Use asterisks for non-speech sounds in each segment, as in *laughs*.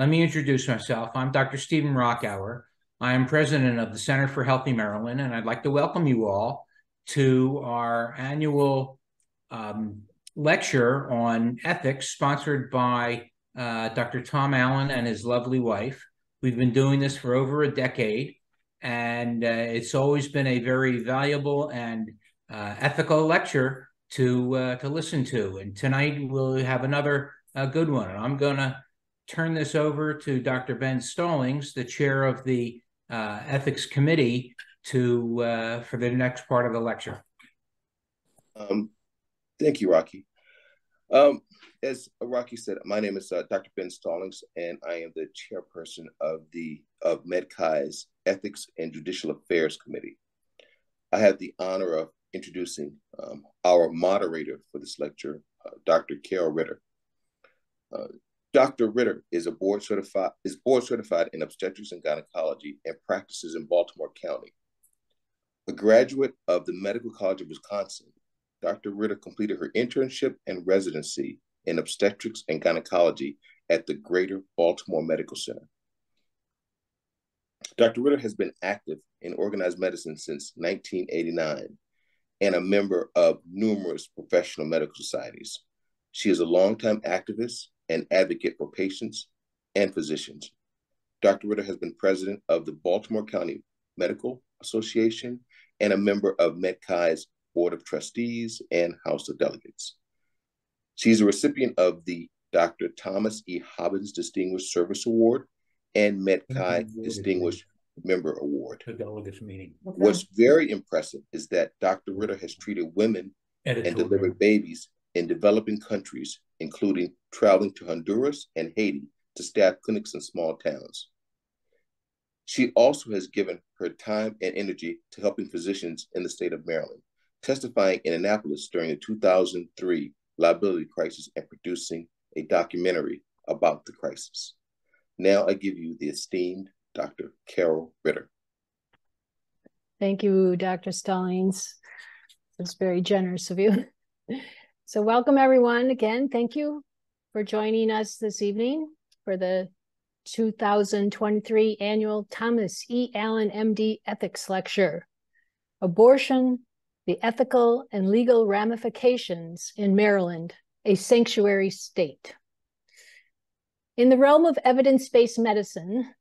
Let me introduce myself. I'm Dr. Stephen Rockower. I am president of the Center for Healthy Maryland, and I'd like to welcome you all to our annual um, lecture on ethics sponsored by uh, Dr. Tom Allen and his lovely wife. We've been doing this for over a decade, and uh, it's always been a very valuable and uh, ethical lecture to uh, to listen to. And tonight we'll have another uh, good one. And I'm going to turn this over to Dr. Ben Stallings, the chair of the uh, ethics committee, to uh, for the next part of the lecture. Um, thank you, Rocky. Um, as Rocky said, my name is uh, Dr. Ben Stallings, and I am the chairperson of the of MedChi's Ethics and Judicial Affairs Committee. I have the honor of introducing um, our moderator for this lecture, uh, Dr. Carol Ritter. Uh, Dr. Ritter is a board certified is board certified in obstetrics and gynecology and practices in Baltimore County. A graduate of the Medical College of Wisconsin, Dr. Ritter completed her internship and residency in obstetrics and gynecology at the Greater Baltimore Medical Center. Dr. Ritter has been active in organized medicine since 1989 and a member of numerous professional medical societies. She is a longtime activist and advocate for patients and physicians. Dr. Ritter has been president of the Baltimore County Medical Association and a member of MedChi's Board of Trustees and House of Delegates. She's a recipient of the Dr. Thomas E. Hobbins Distinguished Service Award and MedChi Distinguished Member Award. To delegates meeting. What's very impressive is that Dr. Ritter has treated women and delivered babies in developing countries, including traveling to Honduras and Haiti to staff clinics in small towns. She also has given her time and energy to helping physicians in the state of Maryland, testifying in Annapolis during the 2003 liability crisis and producing a documentary about the crisis. Now I give you the esteemed Dr. Carol Ritter. Thank you, Dr. Stallings. It's very generous of you. *laughs* So welcome everyone again. Thank you for joining us this evening for the 2023 annual Thomas E. Allen MD Ethics Lecture. Abortion, the ethical and legal ramifications in Maryland, a sanctuary state. In the realm of evidence-based medicine,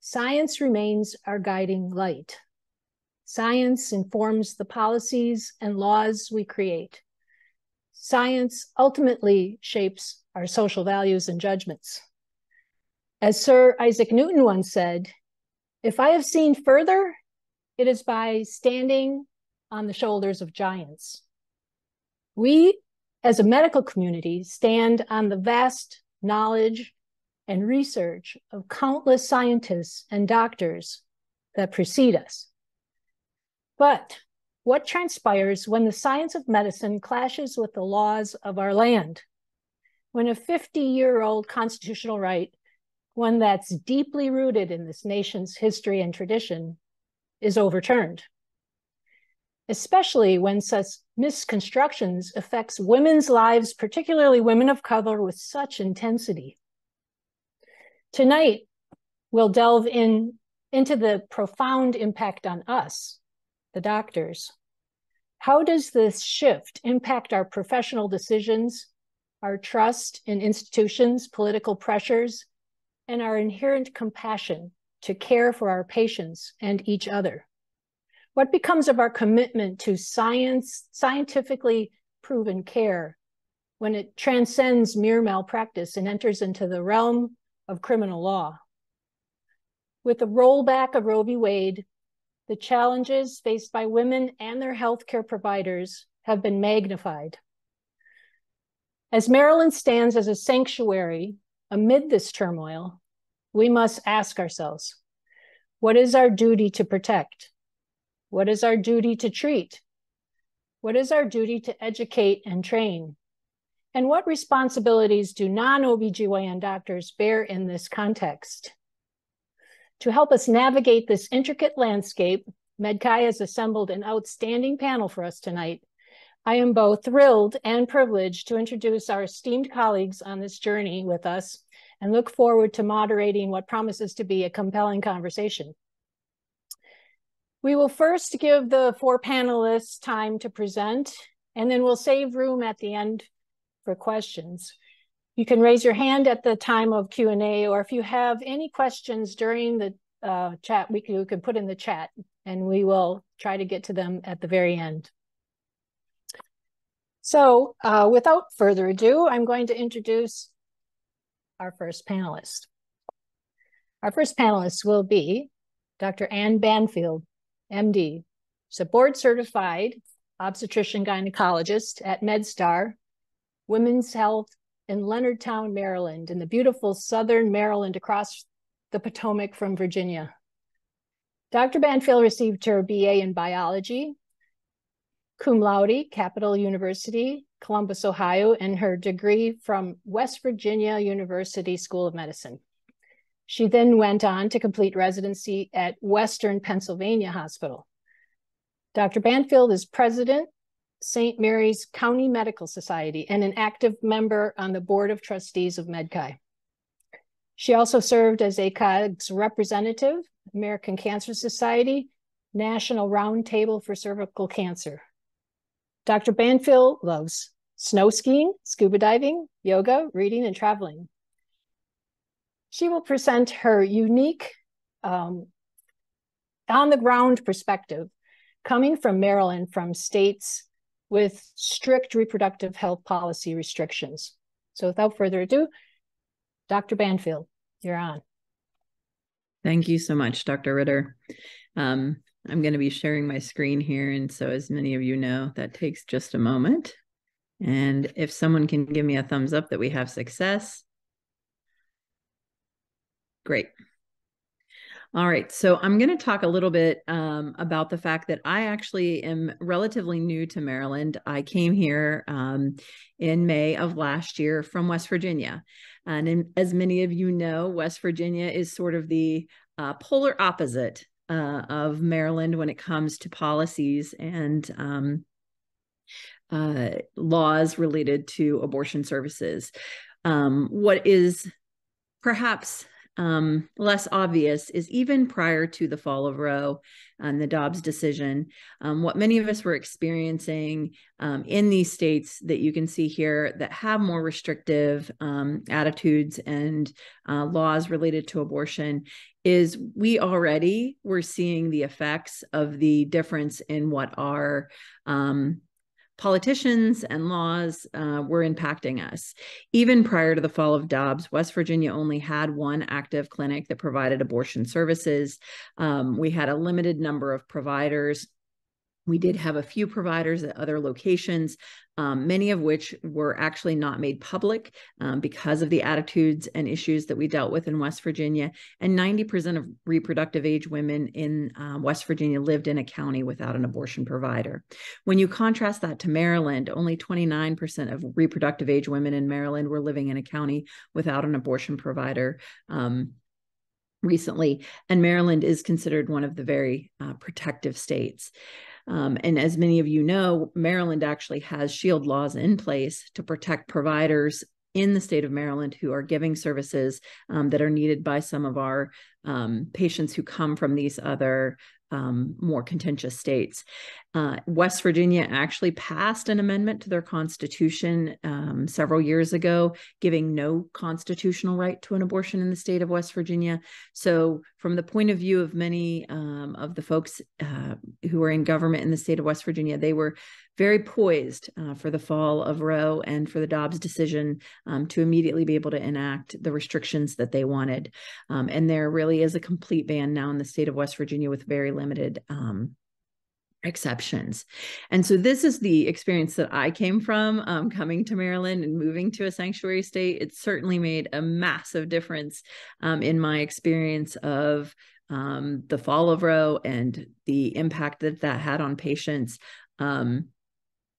science remains our guiding light. Science informs the policies and laws we create Science ultimately shapes our social values and judgments. As Sir Isaac Newton once said, if I have seen further, it is by standing on the shoulders of giants. We, as a medical community, stand on the vast knowledge and research of countless scientists and doctors that precede us. But what transpires when the science of medicine clashes with the laws of our land? When a 50 year old constitutional right, one that's deeply rooted in this nation's history and tradition, is overturned. Especially when such misconstructions affects women's lives, particularly women of color, with such intensity. Tonight, we'll delve in into the profound impact on us the doctors. How does this shift impact our professional decisions, our trust in institutions, political pressures, and our inherent compassion to care for our patients and each other? What becomes of our commitment to science, scientifically proven care when it transcends mere malpractice and enters into the realm of criminal law? With the rollback of Roe v. Wade, the challenges faced by women and their healthcare providers have been magnified. As Maryland stands as a sanctuary amid this turmoil, we must ask ourselves, what is our duty to protect? What is our duty to treat? What is our duty to educate and train? And what responsibilities do non-OBGYN doctors bear in this context? To help us navigate this intricate landscape, MedChi has assembled an outstanding panel for us tonight. I am both thrilled and privileged to introduce our esteemed colleagues on this journey with us and look forward to moderating what promises to be a compelling conversation. We will first give the four panelists time to present, and then we'll save room at the end for questions. You can raise your hand at the time of Q&A, or if you have any questions during the uh, chat, we can, you can put in the chat, and we will try to get to them at the very end. So uh, without further ado, I'm going to introduce our first panelist. Our first panelist will be Dr. Anne Banfield, MD. She's a board certified obstetrician gynecologist at MedStar Women's Health in Leonardtown, Maryland, in the beautiful southern Maryland across the Potomac from Virginia. Dr. Banfield received her BA in biology, cum laude, Capital University, Columbus, Ohio, and her degree from West Virginia University School of Medicine. She then went on to complete residency at Western Pennsylvania Hospital. Dr. Banfield is president, St. Mary's County Medical Society, and an active member on the Board of Trustees of MedChi. She also served as ACOG's representative, American Cancer Society, National Roundtable for Cervical Cancer. Dr. Banfield loves snow skiing, scuba diving, yoga, reading, and traveling. She will present her unique um, on the ground perspective coming from Maryland from states with strict reproductive health policy restrictions. So without further ado, Dr. Banfield, you're on. Thank you so much, Dr. Ritter. Um, I'm going to be sharing my screen here. And so as many of you know, that takes just a moment. And if someone can give me a thumbs up that we have success, Great. All right, so I'm going to talk a little bit um, about the fact that I actually am relatively new to Maryland. I came here um, in May of last year from West Virginia. And in, as many of you know, West Virginia is sort of the uh, polar opposite uh, of Maryland when it comes to policies and um, uh, laws related to abortion services. Um, what is perhaps um, less obvious is even prior to the fall of Roe and the Dobbs decision, um, what many of us were experiencing um, in these states that you can see here that have more restrictive um, attitudes and uh, laws related to abortion is we already were seeing the effects of the difference in what our um, politicians and laws uh, were impacting us. Even prior to the fall of Dobbs, West Virginia only had one active clinic that provided abortion services. Um, we had a limited number of providers we did have a few providers at other locations, um, many of which were actually not made public um, because of the attitudes and issues that we dealt with in West Virginia. And 90% of reproductive age women in uh, West Virginia lived in a county without an abortion provider. When you contrast that to Maryland, only 29% of reproductive age women in Maryland were living in a county without an abortion provider. Um, recently, and Maryland is considered one of the very uh, protective states. Um, and as many of you know, Maryland actually has shield laws in place to protect providers in the state of Maryland who are giving services um, that are needed by some of our um, patients who come from these other um, more contentious states. Uh, West Virginia actually passed an amendment to their constitution um, several years ago, giving no constitutional right to an abortion in the state of West Virginia. So, from the point of view of many um, of the folks uh, who are in government in the state of West Virginia, they were very poised uh, for the fall of Roe and for the Dobbs decision um, to immediately be able to enact the restrictions that they wanted. Um, and there really is a complete ban now in the state of West Virginia with very limited um, exceptions. And so this is the experience that I came from um, coming to Maryland and moving to a sanctuary state. It certainly made a massive difference um, in my experience of um, the fall of Roe and the impact that that had on patients. Um,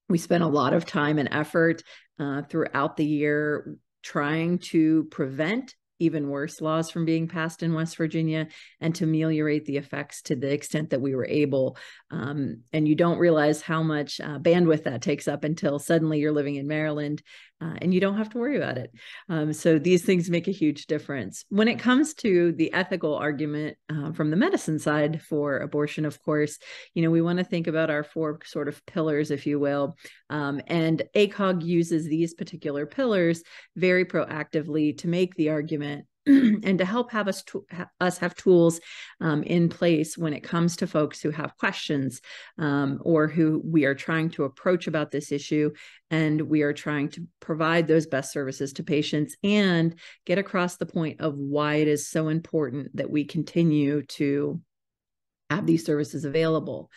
we spent a lot of time and effort uh, throughout the year trying to prevent even worse laws from being passed in West Virginia and to ameliorate the effects to the extent that we were able. Um, and you don't realize how much uh, bandwidth that takes up until suddenly you're living in Maryland uh, and you don't have to worry about it. Um, so these things make a huge difference. When it comes to the ethical argument uh, from the medicine side for abortion, of course, you know, we want to think about our four sort of pillars, if you will. Um, and ACOG uses these particular pillars very proactively to make the argument *clears throat* and to help have us to, ha, us have tools um, in place when it comes to folks who have questions um, or who we are trying to approach about this issue. And we are trying to provide those best services to patients and get across the point of why it is so important that we continue to have these services available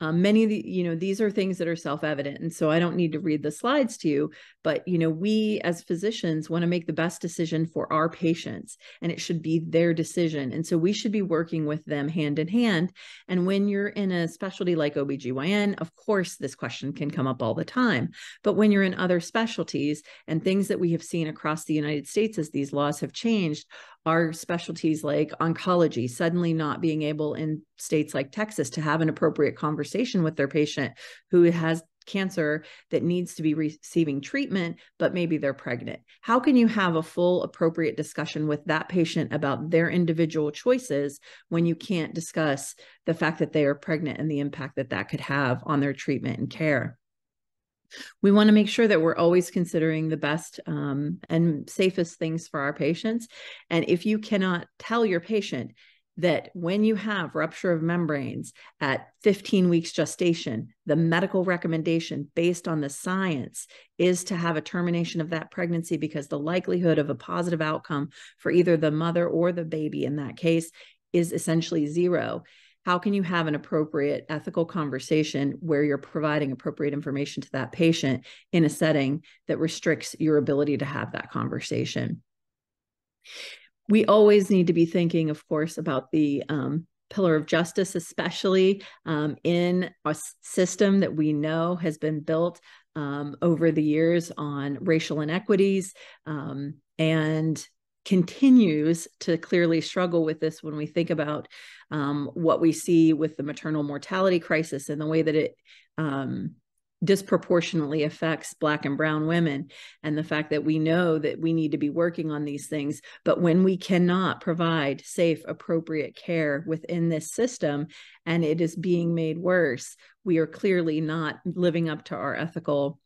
um, many of the, you know, these are things that are self-evident. And so I don't need to read the slides to you, but, you know, we as physicians want to make the best decision for our patients and it should be their decision. And so we should be working with them hand in hand. And when you're in a specialty like OBGYN, of course, this question can come up all the time. But when you're in other specialties and things that we have seen across the United States as these laws have changed our specialties like oncology suddenly not being able in states like Texas to have an appropriate conversation with their patient who has cancer that needs to be receiving treatment, but maybe they're pregnant. How can you have a full, appropriate discussion with that patient about their individual choices when you can't discuss the fact that they are pregnant and the impact that that could have on their treatment and care? We want to make sure that we're always considering the best um, and safest things for our patients. And if you cannot tell your patient that when you have rupture of membranes at 15 weeks gestation, the medical recommendation based on the science is to have a termination of that pregnancy because the likelihood of a positive outcome for either the mother or the baby in that case is essentially zero. How can you have an appropriate ethical conversation where you're providing appropriate information to that patient in a setting that restricts your ability to have that conversation we always need to be thinking of course about the um, pillar of justice especially um, in a system that we know has been built um, over the years on racial inequities um, and continues to clearly struggle with this when we think about um, what we see with the maternal mortality crisis and the way that it um, disproportionately affects black and brown women and the fact that we know that we need to be working on these things. But when we cannot provide safe appropriate care within this system and it is being made worse we are clearly not living up to our ethical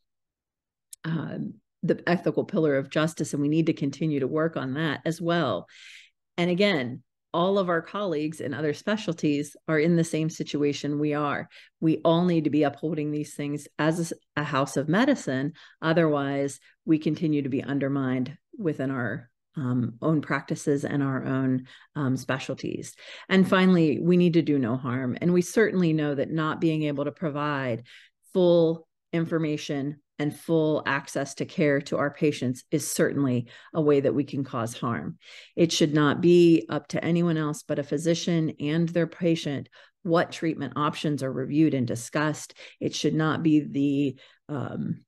um, the ethical pillar of justice and we need to continue to work on that as well. And again all of our colleagues in other specialties are in the same situation we are we all need to be upholding these things as a house of medicine otherwise we continue to be undermined within our um, own practices and our own um, specialties. And finally, we need to do no harm. And we certainly know that not being able to provide full information and full access to care to our patients is certainly a way that we can cause harm. It should not be up to anyone else but a physician and their patient what treatment options are reviewed and discussed. It should not be the um,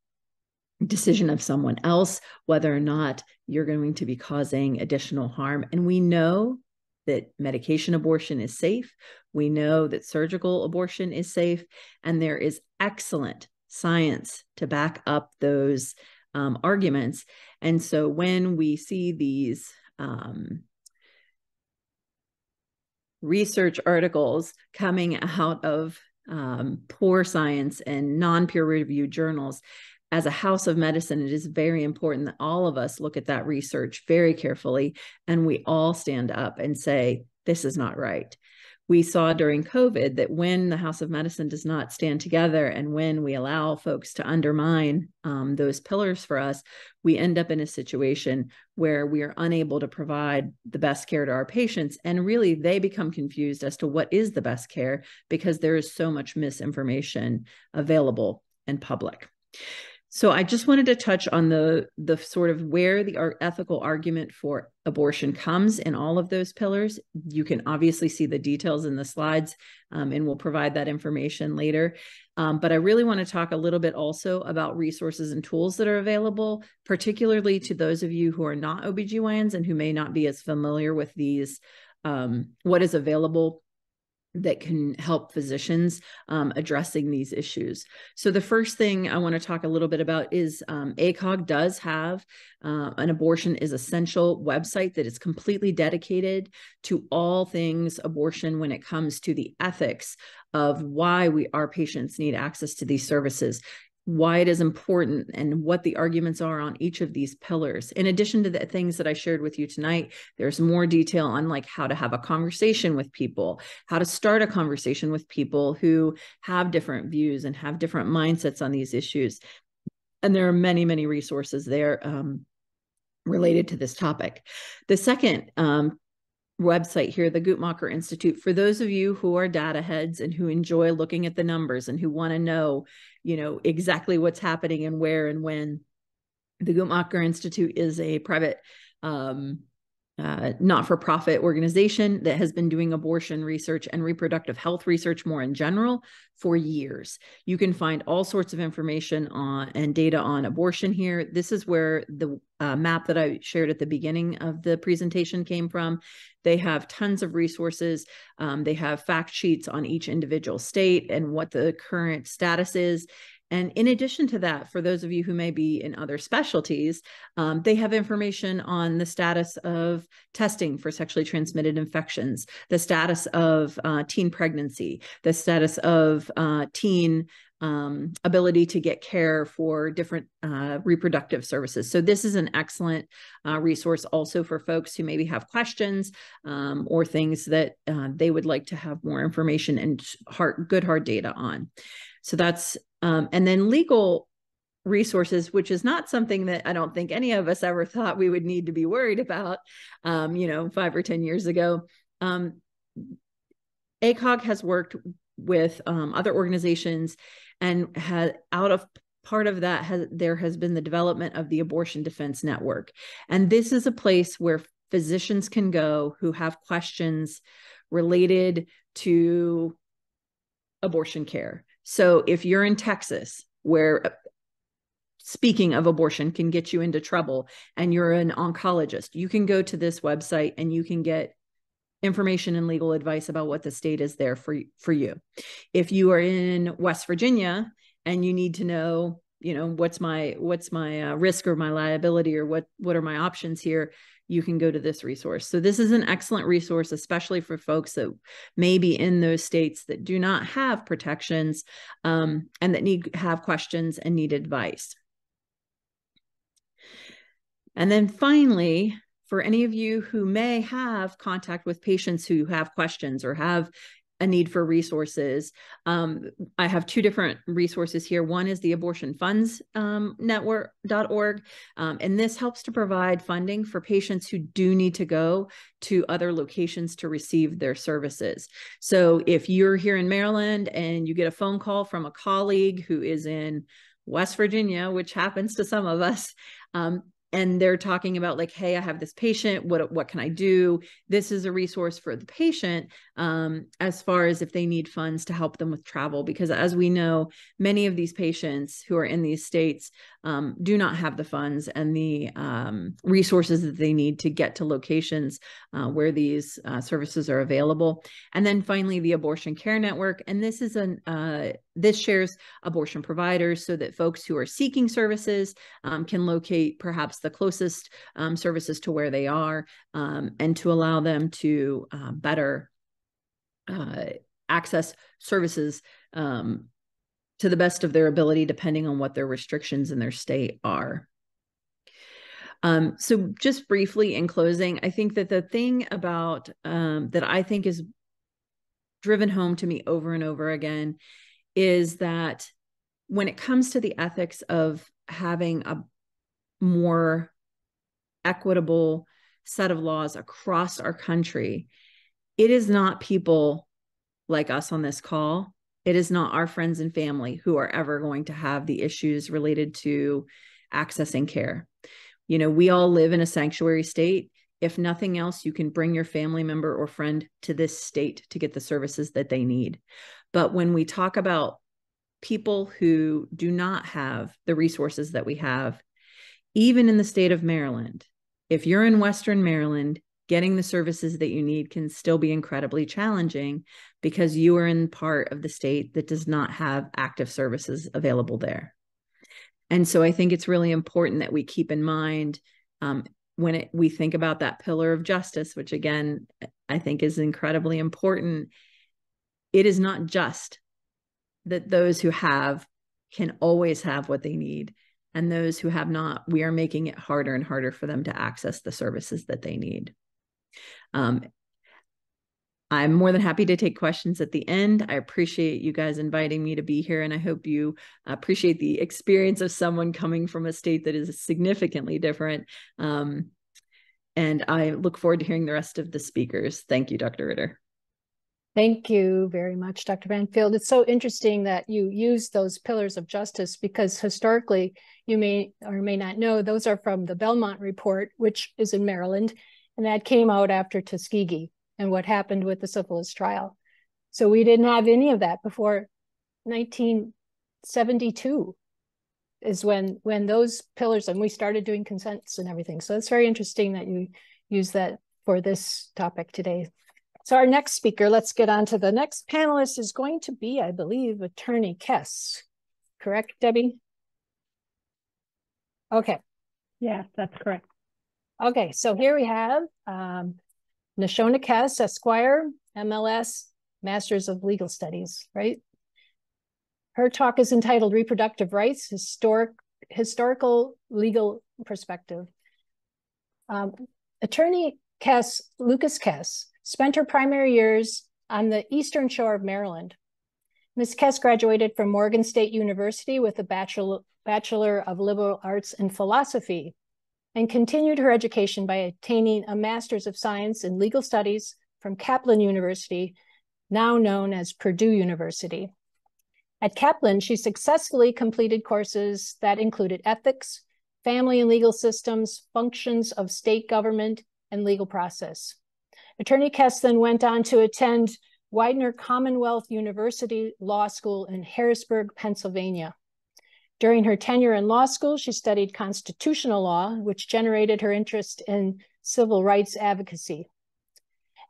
decision of someone else whether or not you're going to be causing additional harm. And we know that medication abortion is safe. We know that surgical abortion is safe. And there is excellent science to back up those um, arguments. And so when we see these um, research articles coming out of um, poor science and non peer reviewed journals, as a house of medicine, it is very important that all of us look at that research very carefully and we all stand up and say, this is not right we saw during COVID that when the House of Medicine does not stand together and when we allow folks to undermine um, those pillars for us, we end up in a situation where we are unable to provide the best care to our patients. And really, they become confused as to what is the best care because there is so much misinformation available and public. So I just wanted to touch on the the sort of where the ethical argument for abortion comes in all of those pillars. You can obviously see the details in the slides, um, and we'll provide that information later. Um, but I really want to talk a little bit also about resources and tools that are available, particularly to those of you who are not OBGYNs and who may not be as familiar with these, um, what is available that can help physicians um, addressing these issues. So the first thing I want to talk a little bit about is um, ACOG does have uh, an abortion is essential website that is completely dedicated to all things abortion when it comes to the ethics of why we our patients need access to these services why it is important and what the arguments are on each of these pillars. In addition to the things that I shared with you tonight, there's more detail on like how to have a conversation with people, how to start a conversation with people who have different views and have different mindsets on these issues. And there are many, many resources there um, related to this topic. The second um, website here, the Guttmacher Institute, for those of you who are data heads and who enjoy looking at the numbers and who want to know, you know, exactly what's happening and where and when, the Guttmacher Institute is a private um, uh, not for profit organization that has been doing abortion research and reproductive health research more in general for years. You can find all sorts of information on and data on abortion here. This is where the uh, map that I shared at the beginning of the presentation came from. They have tons of resources. Um, they have fact sheets on each individual state and what the current status is. And in addition to that, for those of you who may be in other specialties, um, they have information on the status of testing for sexually transmitted infections, the status of uh, teen pregnancy, the status of uh, teen um, ability to get care for different uh, reproductive services. So this is an excellent uh, resource also for folks who maybe have questions um, or things that uh, they would like to have more information and hard, good hard data on. So that's um, and then legal resources, which is not something that I don't think any of us ever thought we would need to be worried about, um, you know, five or 10 years ago. Um, ACOG has worked with um, other organizations and had out of part of that has there has been the development of the abortion defense network and this is a place where physicians can go who have questions related to abortion care so if you're in Texas, where uh, speaking of abortion can get you into trouble, and you're an oncologist, you can go to this website and you can get information and legal advice about what the state is there for for you. If you are in West Virginia and you need to know, you know, what's my what's my uh, risk or my liability or what what are my options here, you can go to this resource. So this is an excellent resource, especially for folks that may be in those states that do not have protections um, and that need have questions and need advice. And then finally, for any of you who may have contact with patients who have questions or have a need for resources. Um, I have two different resources here. One is the abortion funds um, network.org, um, and this helps to provide funding for patients who do need to go to other locations to receive their services. So if you're here in Maryland and you get a phone call from a colleague who is in West Virginia, which happens to some of us, um, and they're talking about like hey i have this patient. What what can i do? This is a resource for the patient um, as far as if they need funds to help them with travel because as we know many of these patients who are in these states um, do not have the funds and the um, resources that they need to get to locations uh, where these uh, services are available. And then finally the abortion care network and this is an uh, this shares abortion providers so that folks who are seeking services um, can locate perhaps the closest um, services to where they are um, and to allow them to uh, better uh, access services um, to the best of their ability, depending on what their restrictions in their state are. Um, so, just briefly in closing, I think that the thing about um, that I think is driven home to me over and over again is that when it comes to the ethics of having a more equitable set of laws across our country, it is not people like us on this call. It is not our friends and family who are ever going to have the issues related to accessing care. You know, we all live in a sanctuary state. If nothing else, you can bring your family member or friend to this state to get the services that they need. But when we talk about people who do not have the resources that we have, even in the state of Maryland, if you're in Western Maryland, getting the services that you need can still be incredibly challenging because you are in part of the state that does not have active services available there. And so I think it's really important that we keep in mind um, when it, we think about that pillar of justice, which again, I think is incredibly important. It is not just that those who have can always have what they need and those who have not, we are making it harder and harder for them to access the services that they need. Um, I'm more than happy to take questions at the end. I appreciate you guys inviting me to be here, and I hope you appreciate the experience of someone coming from a state that is significantly different. Um, and I look forward to hearing the rest of the speakers. Thank you, Dr. Ritter. Thank you very much, Dr. Banfield. It's so interesting that you use those pillars of justice because historically, you may or may not know, those are from the Belmont Report, which is in Maryland, and that came out after Tuskegee and what happened with the syphilis trial. So we didn't have any of that before 1972 is when when those pillars and we started doing consents and everything. So it's very interesting that you use that for this topic today. So our next speaker, let's get on to the next panelist is going to be, I believe, Attorney Kess. Correct, Debbie? Okay. Yeah, that's correct. Okay, so here we have um, NaShona Kess, Esquire, MLS, Masters of Legal Studies, right? Her talk is entitled Reproductive Rights, Historic, Historical Legal Perspective. Um, attorney Kess, Lucas Kess, spent her primary years on the eastern shore of Maryland. Ms. Kess graduated from Morgan State University with a Bachelor, Bachelor of Liberal Arts in Philosophy and continued her education by attaining a Master's of Science in Legal Studies from Kaplan University, now known as Purdue University. At Kaplan, she successfully completed courses that included ethics, family and legal systems, functions of state government, and legal process. Attorney Kess then went on to attend Widener Commonwealth University Law School in Harrisburg, Pennsylvania. During her tenure in law school, she studied constitutional law, which generated her interest in civil rights advocacy.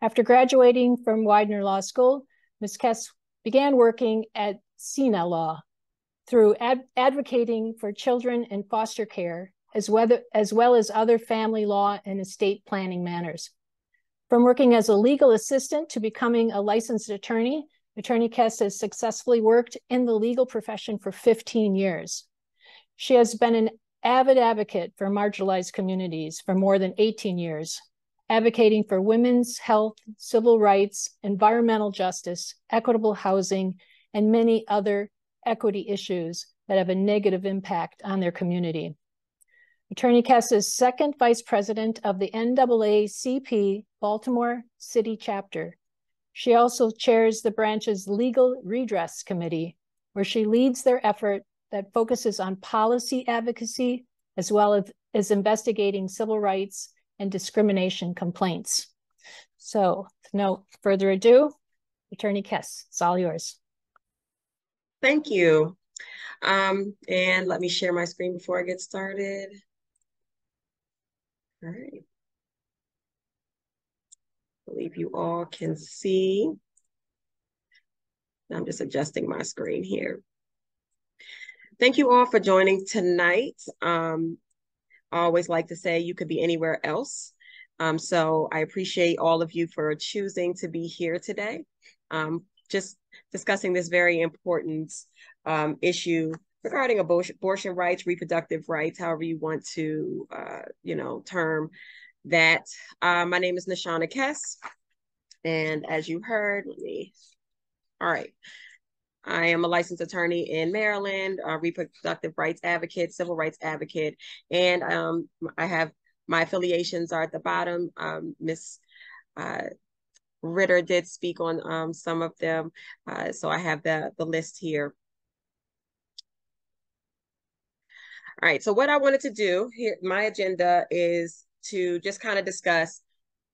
After graduating from Widener Law School, Ms. Kess began working at Sena Law through ad advocating for children in foster care, as as well as other family law and estate planning matters. From working as a legal assistant to becoming a licensed attorney, Attorney Kess has successfully worked in the legal profession for 15 years. She has been an avid advocate for marginalized communities for more than 18 years, advocating for women's health, civil rights, environmental justice, equitable housing, and many other equity issues that have a negative impact on their community. Attorney Kess is second vice president of the NAACP Baltimore City chapter. She also chairs the branch's Legal Redress Committee, where she leads their effort that focuses on policy advocacy as well as, as investigating civil rights and discrimination complaints. So, no further ado, Attorney Kess, it's all yours. Thank you. Um, and let me share my screen before I get started. All right. I believe you all can see. I'm just adjusting my screen here. Thank you all for joining tonight. Um, I always like to say you could be anywhere else. Um, so I appreciate all of you for choosing to be here today. Um, just discussing this very important um, issue regarding abortion, rights, reproductive rights, however you want to, uh, you know, term that. Uh, my name is NaShona Kess. And as you heard, let me, all right. I am a licensed attorney in Maryland, a reproductive rights advocate, civil rights advocate, and um, I have my affiliations are at the bottom. Um, Miss uh, Ritter did speak on um, some of them, uh, so I have the the list here. All right, so what I wanted to do here, my agenda is to just kind of discuss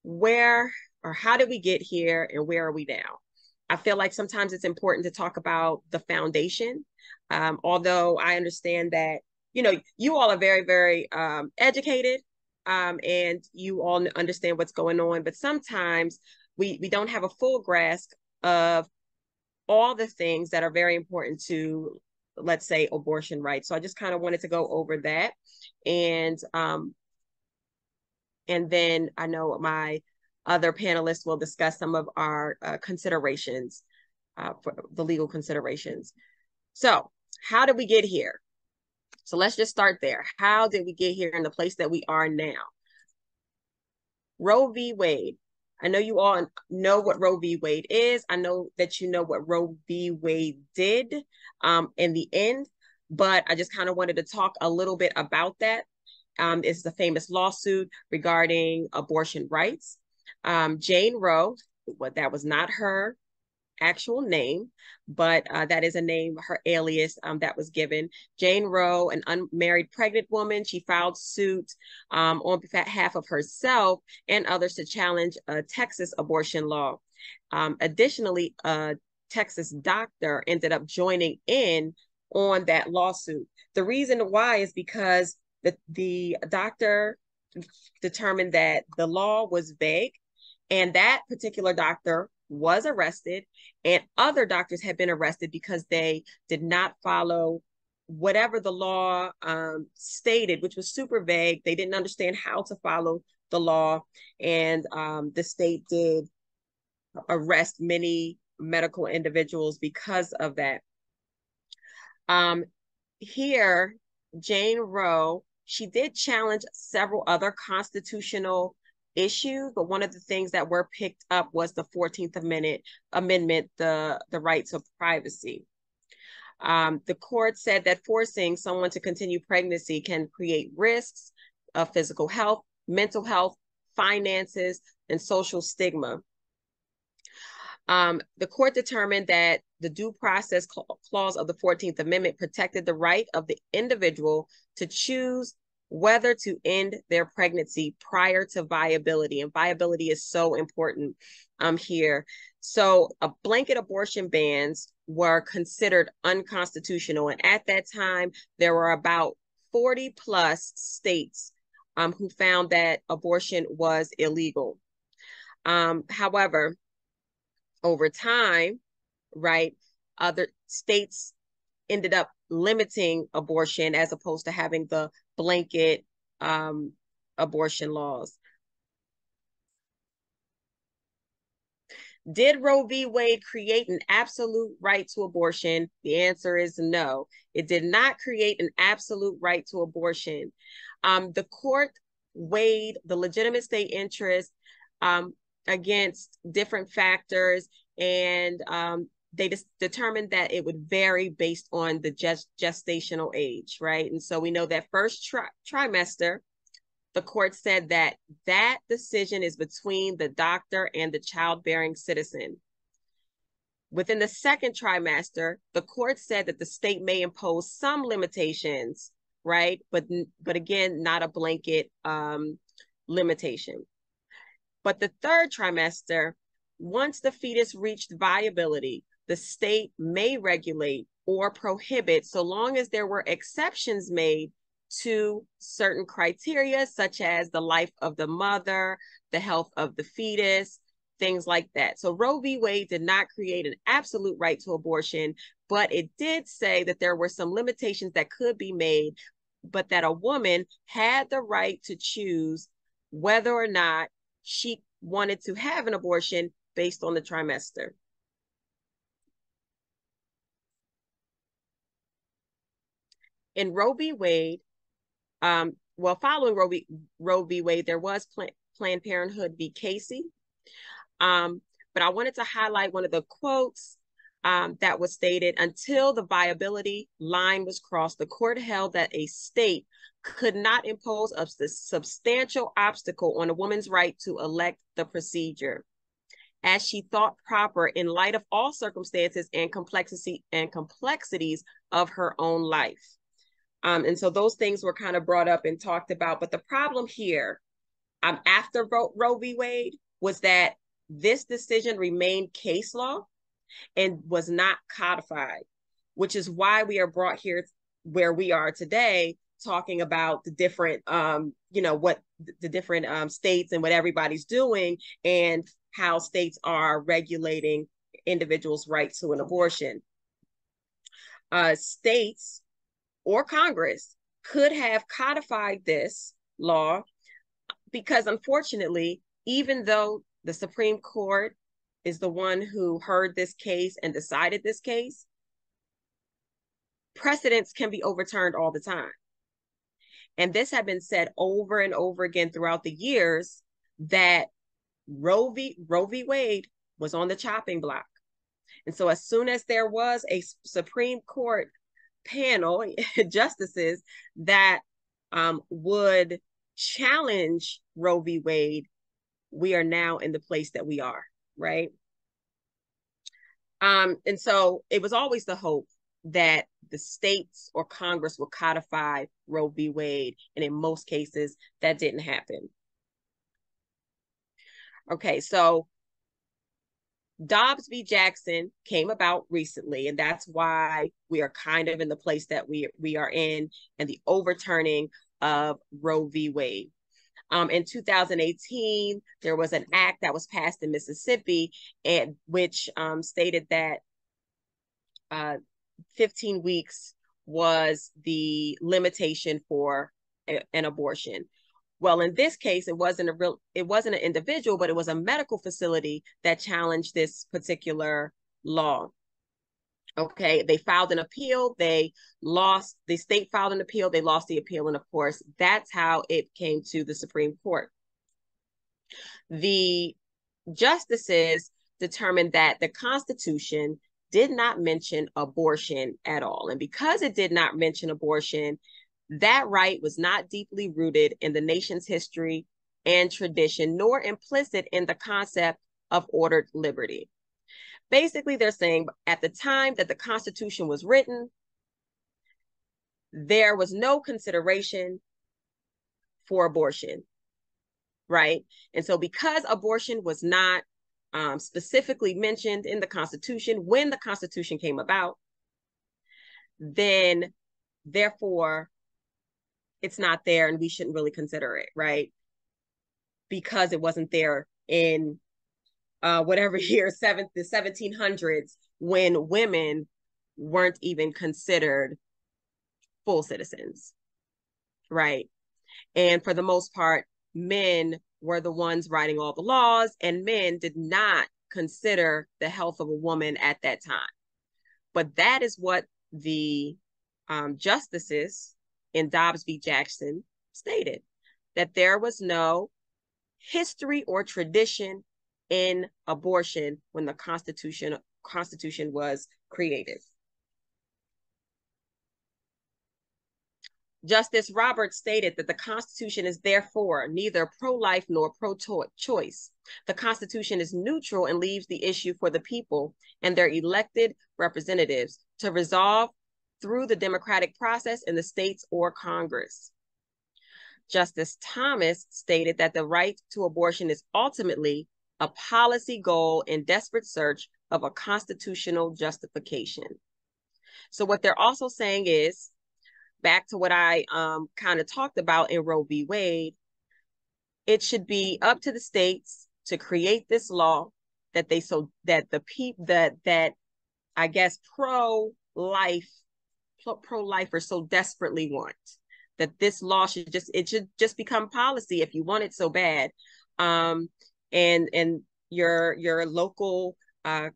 where or how did we get here and where are we now? I feel like sometimes it's important to talk about the foundation. Um, although I understand that, you know, you all are very, very um, educated um, and you all understand what's going on, but sometimes we we don't have a full grasp of all the things that are very important to let's say abortion rights. So i just kind of wanted to go over that. And um and then i know my other panelists will discuss some of our uh, considerations uh, for the legal considerations. So how did we get here? So let's just start there. How did we get here in the place that we are now? Roe v. Wade I know you all know what Roe v. Wade is. I know that you know what Roe v. Wade did um, in the end, but I just kind of wanted to talk a little bit about that. Um, it's a famous lawsuit regarding abortion rights. Um, Jane Roe, what that was not her actual name, but uh, that is a name, her alias um, that was given. Jane Roe, an unmarried pregnant woman, she filed suit um, on behalf of herself and others to challenge a Texas abortion law. Um, additionally, a Texas doctor ended up joining in on that lawsuit. The reason why is because the, the doctor determined that the law was vague and that particular doctor was arrested and other doctors had been arrested because they did not follow whatever the law um, stated, which was super vague. They didn't understand how to follow the law, and um, the state did arrest many medical individuals because of that. Um, here, Jane Roe, she did challenge several other constitutional issues, but one of the things that were picked up was the 14th Amendment, amendment the, the rights of privacy. Um, the court said that forcing someone to continue pregnancy can create risks of physical health, mental health, finances, and social stigma. Um, the court determined that the due process clause of the 14th Amendment protected the right of the individual to choose whether to end their pregnancy prior to viability. And viability is so important um, here. So, a blanket abortion bans were considered unconstitutional. And at that time, there were about 40 plus states um, who found that abortion was illegal. Um, however, over time, right, other states ended up limiting abortion as opposed to having the blanket um, abortion laws. Did Roe v. Wade create an absolute right to abortion? The answer is no. It did not create an absolute right to abortion. Um, the court weighed the legitimate state interest um, against different factors and um, they just determined that it would vary based on the gest- gestational age, right? And so we know that first tri- trimester, the court said that that decision is between the doctor and the childbearing citizen. Within the second trimester, the court said that the state may impose some limitations, right? But but again, not a blanket um, limitation. But the third trimester, once the fetus reached viability, the state may regulate or prohibit so long as there were exceptions made to certain criteria, such as the life of the mother, the health of the fetus, things like that. So Roe v. Wade did not create an absolute right to abortion, but it did say that there were some limitations that could be made, but that a woman had the right to choose whether or not she wanted to have an abortion based on the trimester. In Roe v. Wade, um, well, following Roe v. Roe v. Wade, there was Pl- Planned Parenthood v. Casey. Um, but I wanted to highlight one of the quotes um, that was stated until the viability line was crossed, the court held that a state could not impose a substantial obstacle on a woman's right to elect the procedure as she thought proper in light of all circumstances and complexity and complexities of her own life. Um, and so those things were kind of brought up and talked about. But the problem here, um, after Roe, Roe v. Wade, was that this decision remained case law and was not codified, which is why we are brought here where we are today talking about the different um you know what the different um states and what everybody's doing and how states are regulating individuals right to an abortion uh states or congress could have codified this law because unfortunately even though the supreme court is the one who heard this case and decided this case precedents can be overturned all the time and this had been said over and over again throughout the years that Roe v. Roe v. Wade was on the chopping block. And so as soon as there was a Supreme Court panel *laughs* justices that um, would challenge Roe v. Wade, we are now in the place that we are, right? Um, and so it was always the hope that the states or Congress would codify Roe v. Wade. And in most cases, that didn't happen. Okay, so Dobbs v. Jackson came about recently, and that's why we are kind of in the place that we, we are in and the overturning of Roe v. Wade. Um, in 2018, there was an act that was passed in Mississippi, and which um, stated that uh, 15 weeks was the limitation for a, an abortion. Well, in this case, it wasn't a real, it wasn't an individual, but it was a medical facility that challenged this particular law. Okay, they filed an appeal. They lost, the state filed an appeal. They lost the appeal. And of course, that's how it came to the Supreme Court. The justices determined that the Constitution did not mention abortion at all. And because it did not mention abortion, that right was not deeply rooted in the nation's history and tradition, nor implicit in the concept of ordered liberty. Basically, they're saying at the time that the Constitution was written, there was no consideration for abortion, right? And so, because abortion was not um, specifically mentioned in the Constitution when the Constitution came about, then therefore it's not there and we shouldn't really consider it, right? Because it wasn't there in uh, whatever *laughs* year, seven, the 1700s, when women weren't even considered full citizens, right? And for the most part, men were the ones writing all the laws, and men did not consider the health of a woman at that time. But that is what the um, justices in Dobbs v. Jackson stated that there was no history or tradition in abortion when the Constitution Constitution was created. Justice Roberts stated that the Constitution is therefore neither pro life nor pro choice. The Constitution is neutral and leaves the issue for the people and their elected representatives to resolve through the democratic process in the states or Congress. Justice Thomas stated that the right to abortion is ultimately a policy goal in desperate search of a constitutional justification. So, what they're also saying is back to what I um, kind of talked about in Roe v. Wade, it should be up to the states to create this law that they so that the people that that I guess pro life pro lifers so desperately want that this law should just it should just become policy if you want it so bad um and and your your local uh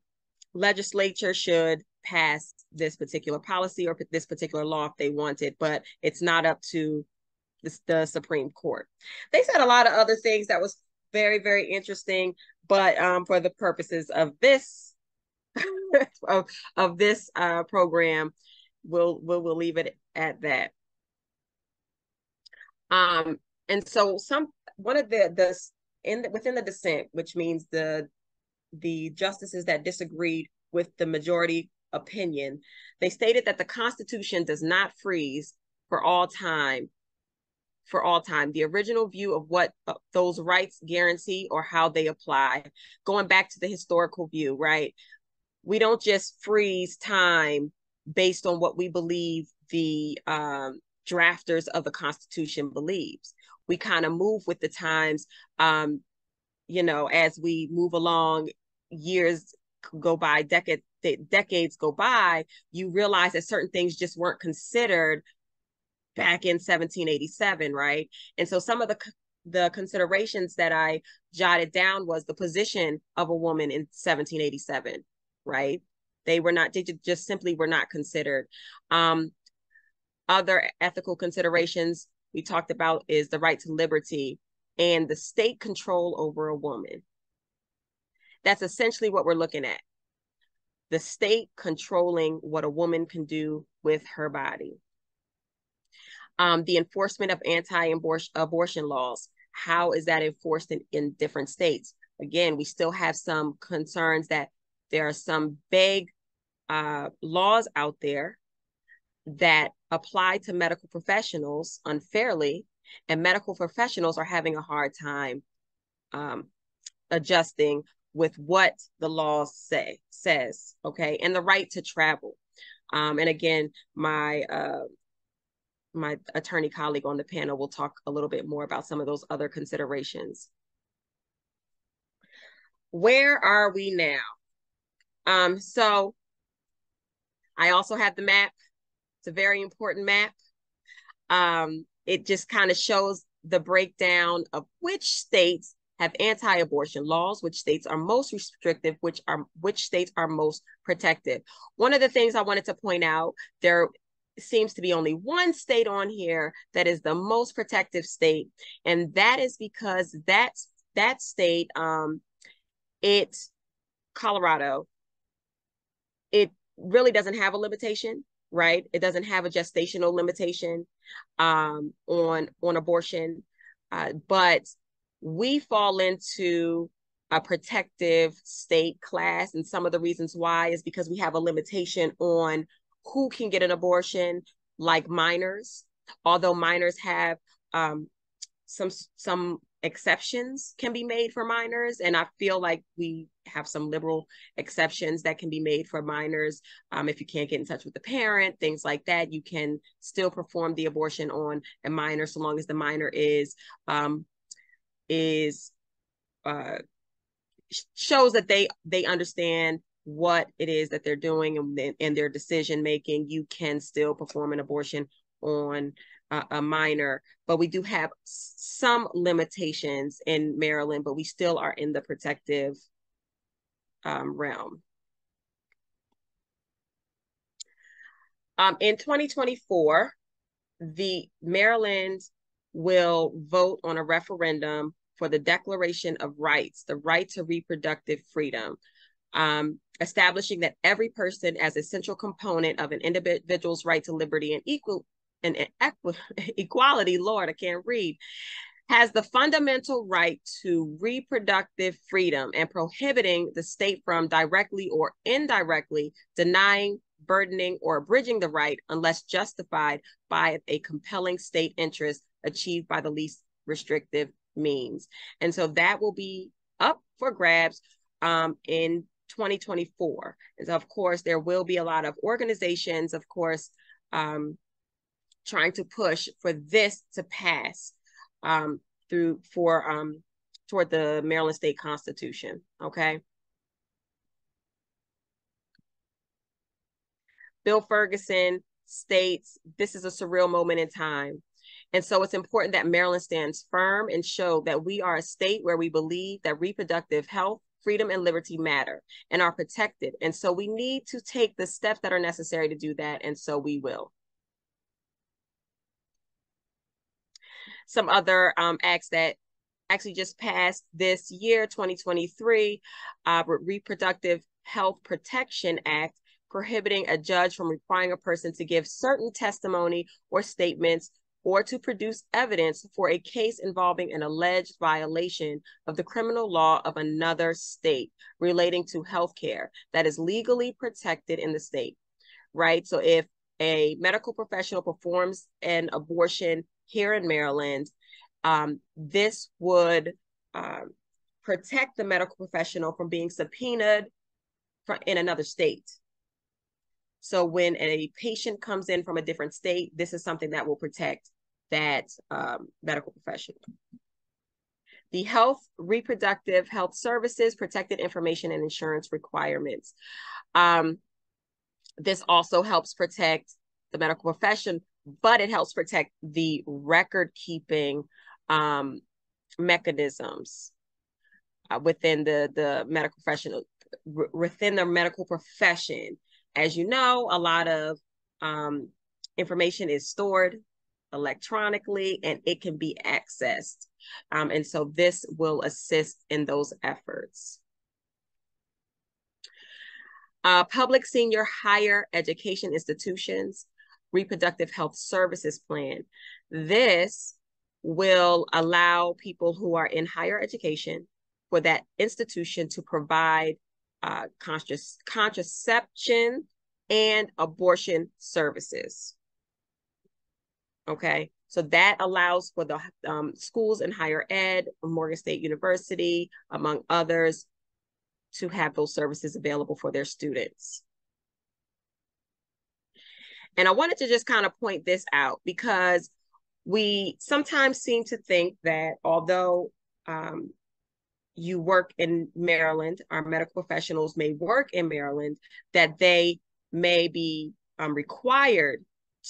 legislature should pass this particular policy or this particular law if they want it, but it's not up to the, the Supreme Court. They said a lot of other things that was very, very interesting, but um, for the purposes of this *laughs* of, of this uh, program, we'll, we'll we'll leave it at that. Um, and so some one of the the in the, within the dissent, which means the the justices that disagreed with the majority opinion, they stated that the Constitution does not freeze for all time. For all time, the original view of what those rights guarantee or how they apply, going back to the historical view, right? We don't just freeze time based on what we believe the um, drafters of the Constitution believes. We kind of move with the times, um, you know, as we move along, years go by, decades decades go by, you realize that certain things just weren't considered back in 1787, right? And so some of the the considerations that I jotted down was the position of a woman in 1787, right? They were not, they just simply were not considered. Um, other ethical considerations we talked about is the right to liberty and the state control over a woman. That's essentially what we're looking at. The state controlling what a woman can do with her body. Um, the enforcement of anti-abortion laws. How is that enforced in, in different states? Again, we still have some concerns that there are some vague uh, laws out there that apply to medical professionals unfairly, and medical professionals are having a hard time um, adjusting with what the law say says. Okay, and the right to travel. Um, and again, my uh, my attorney colleague on the panel will talk a little bit more about some of those other considerations. Where are we now? Um, so I also have the map. It's a very important map. Um, it just kind of shows the breakdown of which states have anti-abortion laws, which states are most restrictive, which are which states are most protective. One of the things I wanted to point out, there seems to be only one state on here that is the most protective state, and that is because that's that state, um, it's Colorado. It really doesn't have a limitation, right? It doesn't have a gestational limitation um, on on abortion, uh, but we fall into a protective state class, and some of the reasons why is because we have a limitation on who can get an abortion, like minors. Although minors have um, some some exceptions can be made for minors and i feel like we have some liberal exceptions that can be made for minors. Um, if you can't get in touch with the parent things like that you can still perform the abortion on a minor so long as the minor is um, is uh, shows that they they understand what it is that they're doing and, and their decision making you can still perform an abortion on uh, a minor, but we do have some limitations in Maryland, but we still are in the protective um, realm. Um, in 2024, the Maryland will vote on a referendum for the Declaration of Rights, the right to reproductive freedom, um, establishing that every person as a central component of an individual's right to liberty and equal and *laughs* equality, Lord, I can't read, has the fundamental right to reproductive freedom and prohibiting the state from directly or indirectly denying, burdening, or abridging the right unless justified by a compelling state interest achieved by the least restrictive means. And so that will be up for grabs um, in 2024. And so of course, there will be a lot of organizations, of course, um, trying to push for this to pass um, through for um, toward the Maryland State Constitution. Okay. Bill Ferguson states this is a surreal moment in time. And so it's important that Maryland stands firm and show that we are a state where we believe that reproductive health, freedom, and liberty matter and are protected. And so we need to take the steps that are necessary to do that. And so we will. Some other um, acts that actually just passed this year, 2023, uh, Reproductive Health Protection Act, prohibiting a judge from requiring a person to give certain testimony or statements or to produce evidence for a case involving an alleged violation of the criminal law of another state relating to healthcare that is legally protected in the state, right? So if a medical professional performs an abortion here in Maryland, um, this would um, protect the medical professional from being subpoenaed in another state. So when a patient comes in from a different state, this is something that will protect that um, medical professional. The health, reproductive health services, protected information and insurance requirements. Um, this also helps protect the medical profession, but it helps protect the record keeping um, mechanisms uh, within the, the medical professional, within the medical profession. As you know, a lot of um, information is stored electronically and it can be accessed. Um, and so this will assist in those efforts. Uh, public senior higher education institutions, reproductive health services plan. This will allow people who are in higher education for that institution to provide uh, contraception and abortion services. Okay, so that allows for the um, schools in higher ed, Morgan State University, among others, to have those services available for their students. And I wanted to just kind of point this out because we sometimes seem to think that although um, you work in Maryland, our medical professionals may work in Maryland, that they may be um, required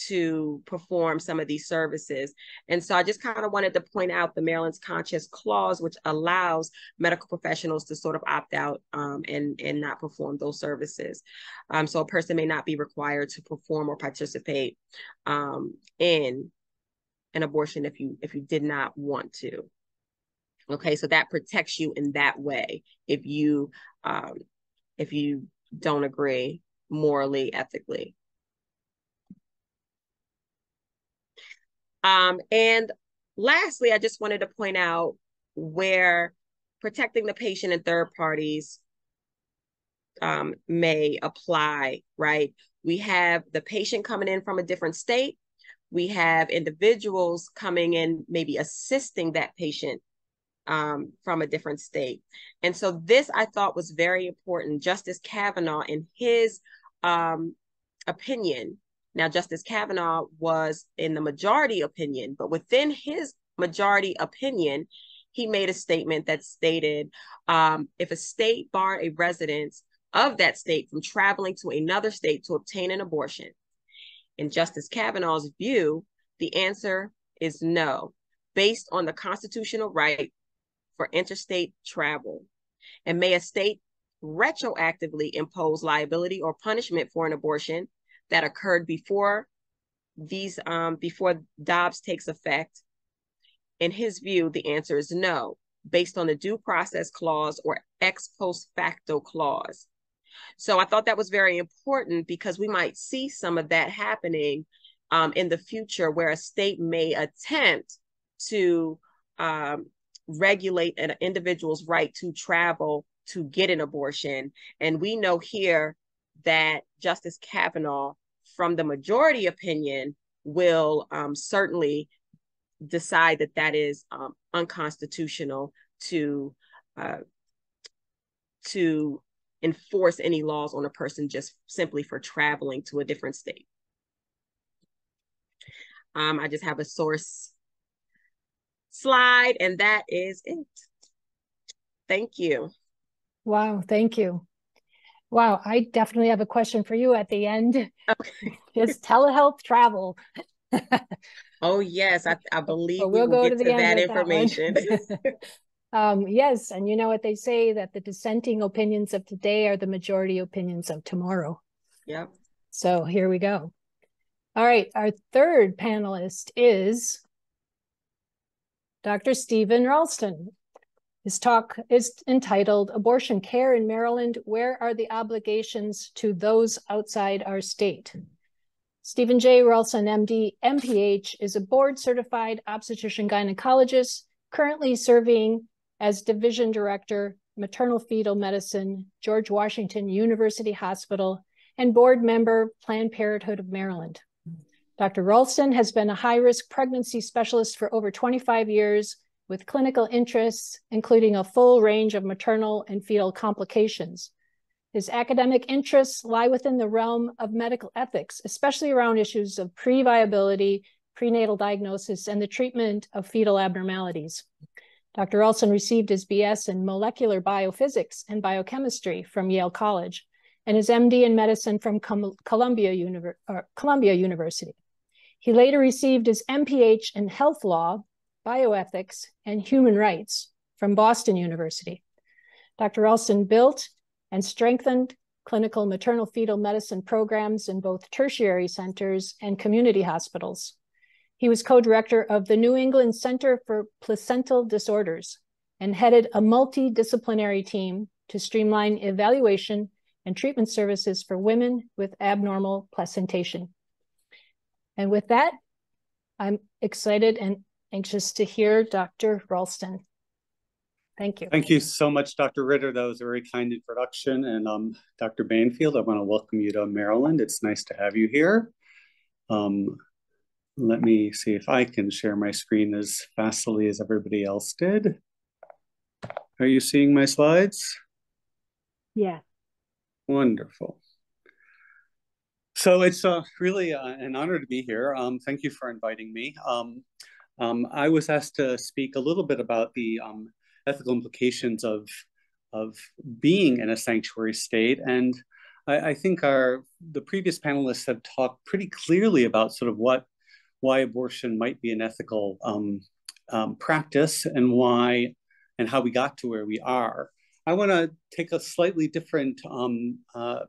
to perform some of these services. And so I just kind of wanted to point out the Maryland's Conscience Clause, which allows medical professionals to sort of opt out um, and, and not perform those services. Um, so a person may not be required to perform or participate um, in an abortion if you if you did not want to. Okay, so that protects you in that way if you um, if you don't agree morally, ethically. Um, and lastly, I just wanted to point out where protecting the patient and third parties um, may apply, right? We have the patient coming in from a different state. We have individuals coming in, maybe assisting that patient um, from a different state. And so this I thought was very important. Justice Kavanaugh, in his um, opinion, now, Justice Kavanaugh was in the majority opinion, but within his majority opinion, he made a statement that stated um, if a state barred a resident of that state from traveling to another state to obtain an abortion, in Justice Kavanaugh's view, the answer is no, based on the constitutional right for interstate travel. And may a state retroactively impose liability or punishment for an abortion that occurred before these um, before Dobbs takes effect? In his view, the answer is no, based on the due process clause or ex post facto clause. So I thought that was very important because we might see some of that happening um, in the future where a state may attempt to um, regulate an individual's right to travel to get an abortion. And we know here that Justice Kavanaugh, from the majority opinion, will um, certainly decide that that is um, unconstitutional to uh, to enforce any laws on a person just simply for traveling to a different state. Um, I just have a source slide, and that is it. Thank you. Wow, thank you. Wow, I definitely have a question for you at the end. Okay. *laughs* Is telehealth travel? *laughs* oh yes, I, I believe we'll, we go to, to that information. That *laughs* um, yes, and you know what they say that the dissenting opinions of today are the majority opinions of tomorrow. Yep. So here we go. All right, our third panelist is Dr. Steven Ralston. His talk is entitled Abortion Care in Maryland Where Are the Obligations to Those Outside Our State? Steven J. Ralston, MD, MPH, is a board certified obstetrician gynecologist currently serving as Division Director, Maternal Fetal Medicine, George Washington University Hospital, and board member, Planned Parenthood of Maryland. Dr. Ralston has been a high risk pregnancy specialist for over 25 years with clinical interests, including a full range of maternal and fetal complications. His academic interests lie within the realm of medical ethics, especially around issues of pre-viability, prenatal diagnosis, and the treatment of fetal abnormalities. Dr. Ralston received his BS in molecular biophysics and biochemistry from Yale College and his MD in medicine from Columbia, Univer Columbia University. He later received his MPH in health law, bioethics, and human rights from Boston University. Dr. Ralston built and strengthened clinical maternal fetal medicine programs in both tertiary centers and community hospitals. He was co-director of the New England Center for Placental Disorders and headed a multidisciplinary team to streamline evaluation and treatment services for women with abnormal placentation. And with that, I'm excited and anxious to hear Dr. Ralston. Thank you. Thank you so much, Dr. Ritter. That was a very kind introduction. And um, Dr. Banfield, I want to welcome you to Maryland. It's nice to have you here. Um, let me see if I can share my screen as fastly as everybody else did. Are you seeing my slides? Yeah. Wonderful. So it's uh, really uh, an honor to be here. Um, thank you for inviting me. Um, um, I was asked to speak a little bit about the um, ethical implications of of being in a sanctuary state, and I, I, think our the previous panelists have talked pretty clearly about sort of what why abortion might be an ethical um, um, practice and why and how we got to where we are. I want to take a slightly different um, uh,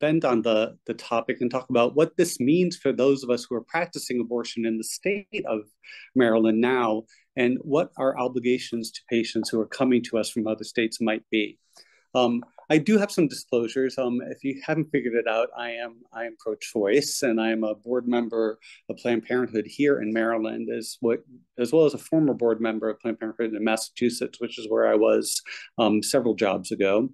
bend on the, the topic and talk about what this means for those of us who are practicing abortion in the state of Maryland now and what our obligations to patients who are coming to us from other states might be. Um, I do have some disclosures. Um, if you haven't figured it out, I am I am pro-choice, and I am a board member of Planned Parenthood here in Maryland, as what as well as a former board member of Planned Parenthood in Massachusetts, which is where I was um, several jobs ago.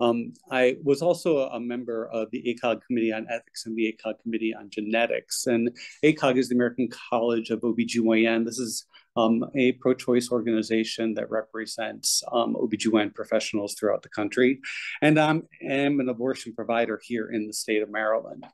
Um, I was also a member of the ACOG Committee on Ethics and the ACOG Committee on Genetics. And ACOG is the American College of OBGYN. This is um, a pro-choice organization that represents um, OBGYN professionals throughout the country. And I am an abortion provider here in the state of Maryland.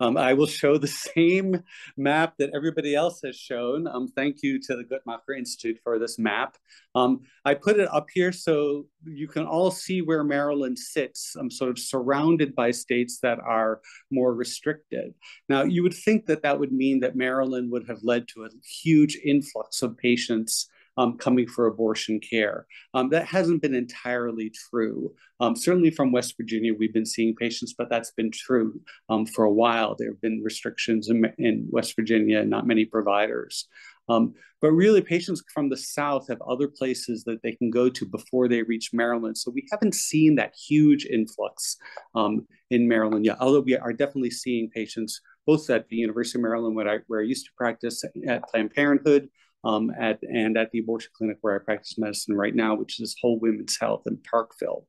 Um, I will show the same map that everybody else has shown. Um, thank you to the Guttmacher Institute for this map. Um, I put it up here so you can all see where Maryland sits, I'm sort of surrounded by states that are more restricted. Now, you would think that that would mean that Maryland would have led to a huge influx of patients um, coming for abortion care. Um, that hasn't been entirely true. Um, certainly from West Virginia, we've been seeing patients, but that's been true um, for a while. There have been restrictions in, in West Virginia, and not many providers. Um, but really, patients from the South have other places that they can go to before they reach Maryland. So we haven't seen that huge influx um, in Maryland yet, although we are definitely seeing patients both at the University of Maryland, where I, where I used to practice at Planned Parenthood, um, at, and at the abortion clinic where I practice medicine right now, which is Whole Women's Health in Parkville.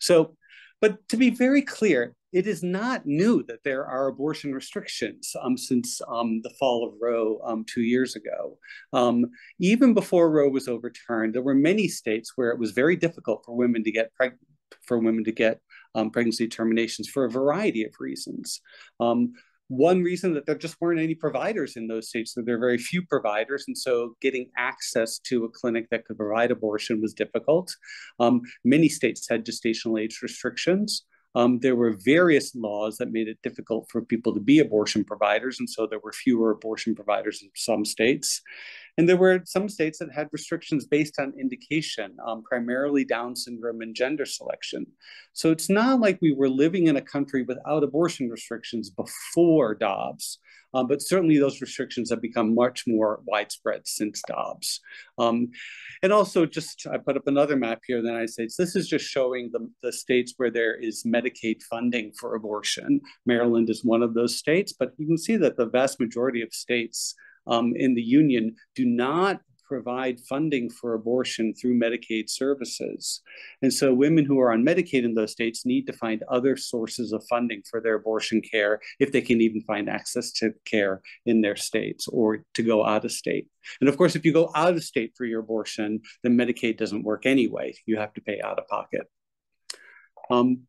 So, but to be very clear, it is not new that there are abortion restrictions um, since um, the fall of Roe um, two years ago. Um, even before Roe was overturned, there were many states where it was very difficult for women to get pregnant for women to get um, pregnancy terminations for a variety of reasons. One reason that there just weren't any providers in those states, that there are very few providers. And so getting access to a clinic that could provide abortion was difficult. Um, many states had gestational age restrictions. Um, there were various laws that made it difficult for people to be abortion providers, and so there were fewer abortion providers in some states. And there were some states that had restrictions based on indication, um, primarily Down syndrome and gender selection. So it's not like we were living in a country without abortion restrictions before Dobbs. Um, but certainly those restrictions have become much more widespread since Dobbs. Um, and also just, I put up another map here in the United States. This is just showing the, the states where there is Medicaid funding for abortion. Maryland is one of those states, but you can see that the vast majority of states um, in the union do not provide funding for abortion through Medicaid services. And so women who are on Medicaid in those states need to find other sources of funding for their abortion care if they can even find access to care in their states or to go out of state. And of course, if you go out of state for your abortion, then Medicaid doesn't work anyway. You have to pay out of pocket. Um,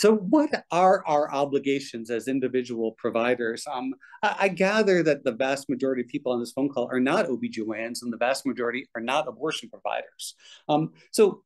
so, what are our obligations as individual providers? Um, I, I, gather that the vast majority of people on this phone call are not OB/GYNs, and the vast majority are not abortion providers. Um, so,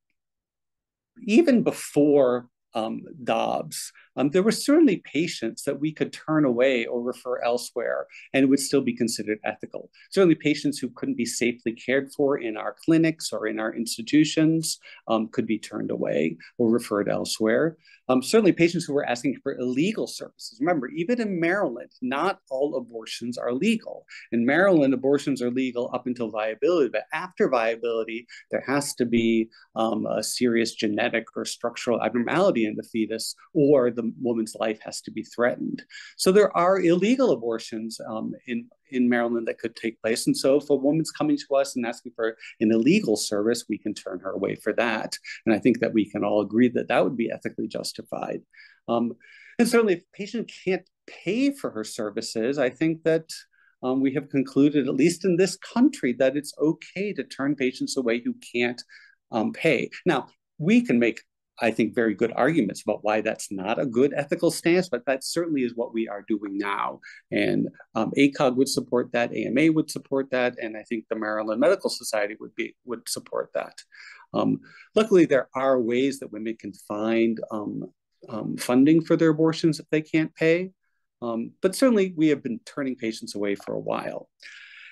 even before um, Dobbs, um, there were certainly patients that we could turn away or refer elsewhere and would still be considered ethical. Certainly, patients who couldn't be safely cared for in our clinics or in our institutions um, could be turned away or referred elsewhere. Um, certainly, patients who were asking for illegal services. Remember, even in Maryland, not all abortions are legal. In Maryland, abortions are legal up until viability, but after viability, there has to be um, a serious genetic or structural abnormality in the fetus, or the woman's life has to be threatened. So there are illegal abortions um, in in Maryland that could take place. And so if a woman's coming to us and asking for an illegal service, we can turn her away for that. And I think that we can all agree that that would be ethically justified. Um, and certainly if a patient can't pay for her services, I think that um, we have concluded, at least in this country, that it's okay to turn patients away who can't um, pay. Now, we can make I think, very good arguments about why that's not a good ethical stance, but that certainly is what we are doing now. And um, ACOG would support that, AMA would support that, and I think the Maryland Medical Society would be would support that. Um, luckily, there are ways that women can find um, um funding for their abortions if they can't pay. Um, but certainly, we have been turning patients away for a while.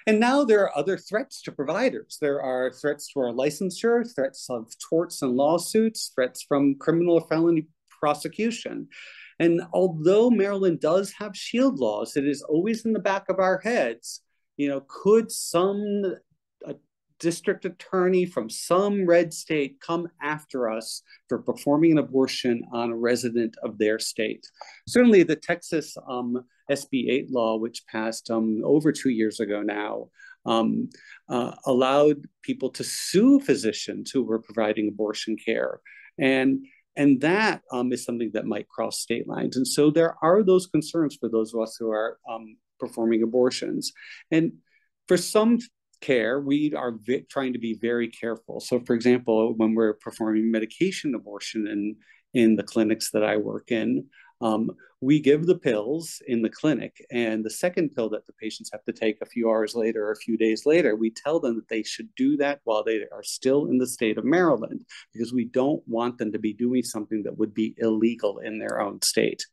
And now there are other threats to providers. There are threats to our licensure, threats of torts and lawsuits, threats from criminal or felony prosecution. And although Maryland does have shield laws, it is always in the back of our heads. You know, could some district attorney from some red state come after us for performing an abortion on a resident of their state? Certainly, the Texas um, SB 8 law, which passed um, over two years ago now, um, uh, allowed people to sue physicians who were providing abortion care. And and that um, is something that might cross state lines. And so there are those concerns for those of us who are um, performing abortions. And for some care, we are vi- trying to be very careful. So, for example, when we're performing medication abortion in, in the clinics that I work in, um, we give the pills in the clinic, and the second pill that the patients have to take a few hours later or a few days later, we tell them that they should do that while they are still in the state of Maryland, because we don't want them to be doing something that would be illegal in their own state,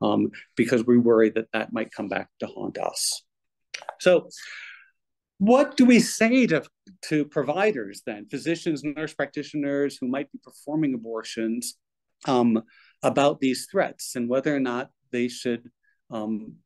um, because we worry that that might come back to haunt us. So, what do we say to, to providers then, physicians, nurse practitioners who might be performing abortions um, about these threats and whether or not they should um,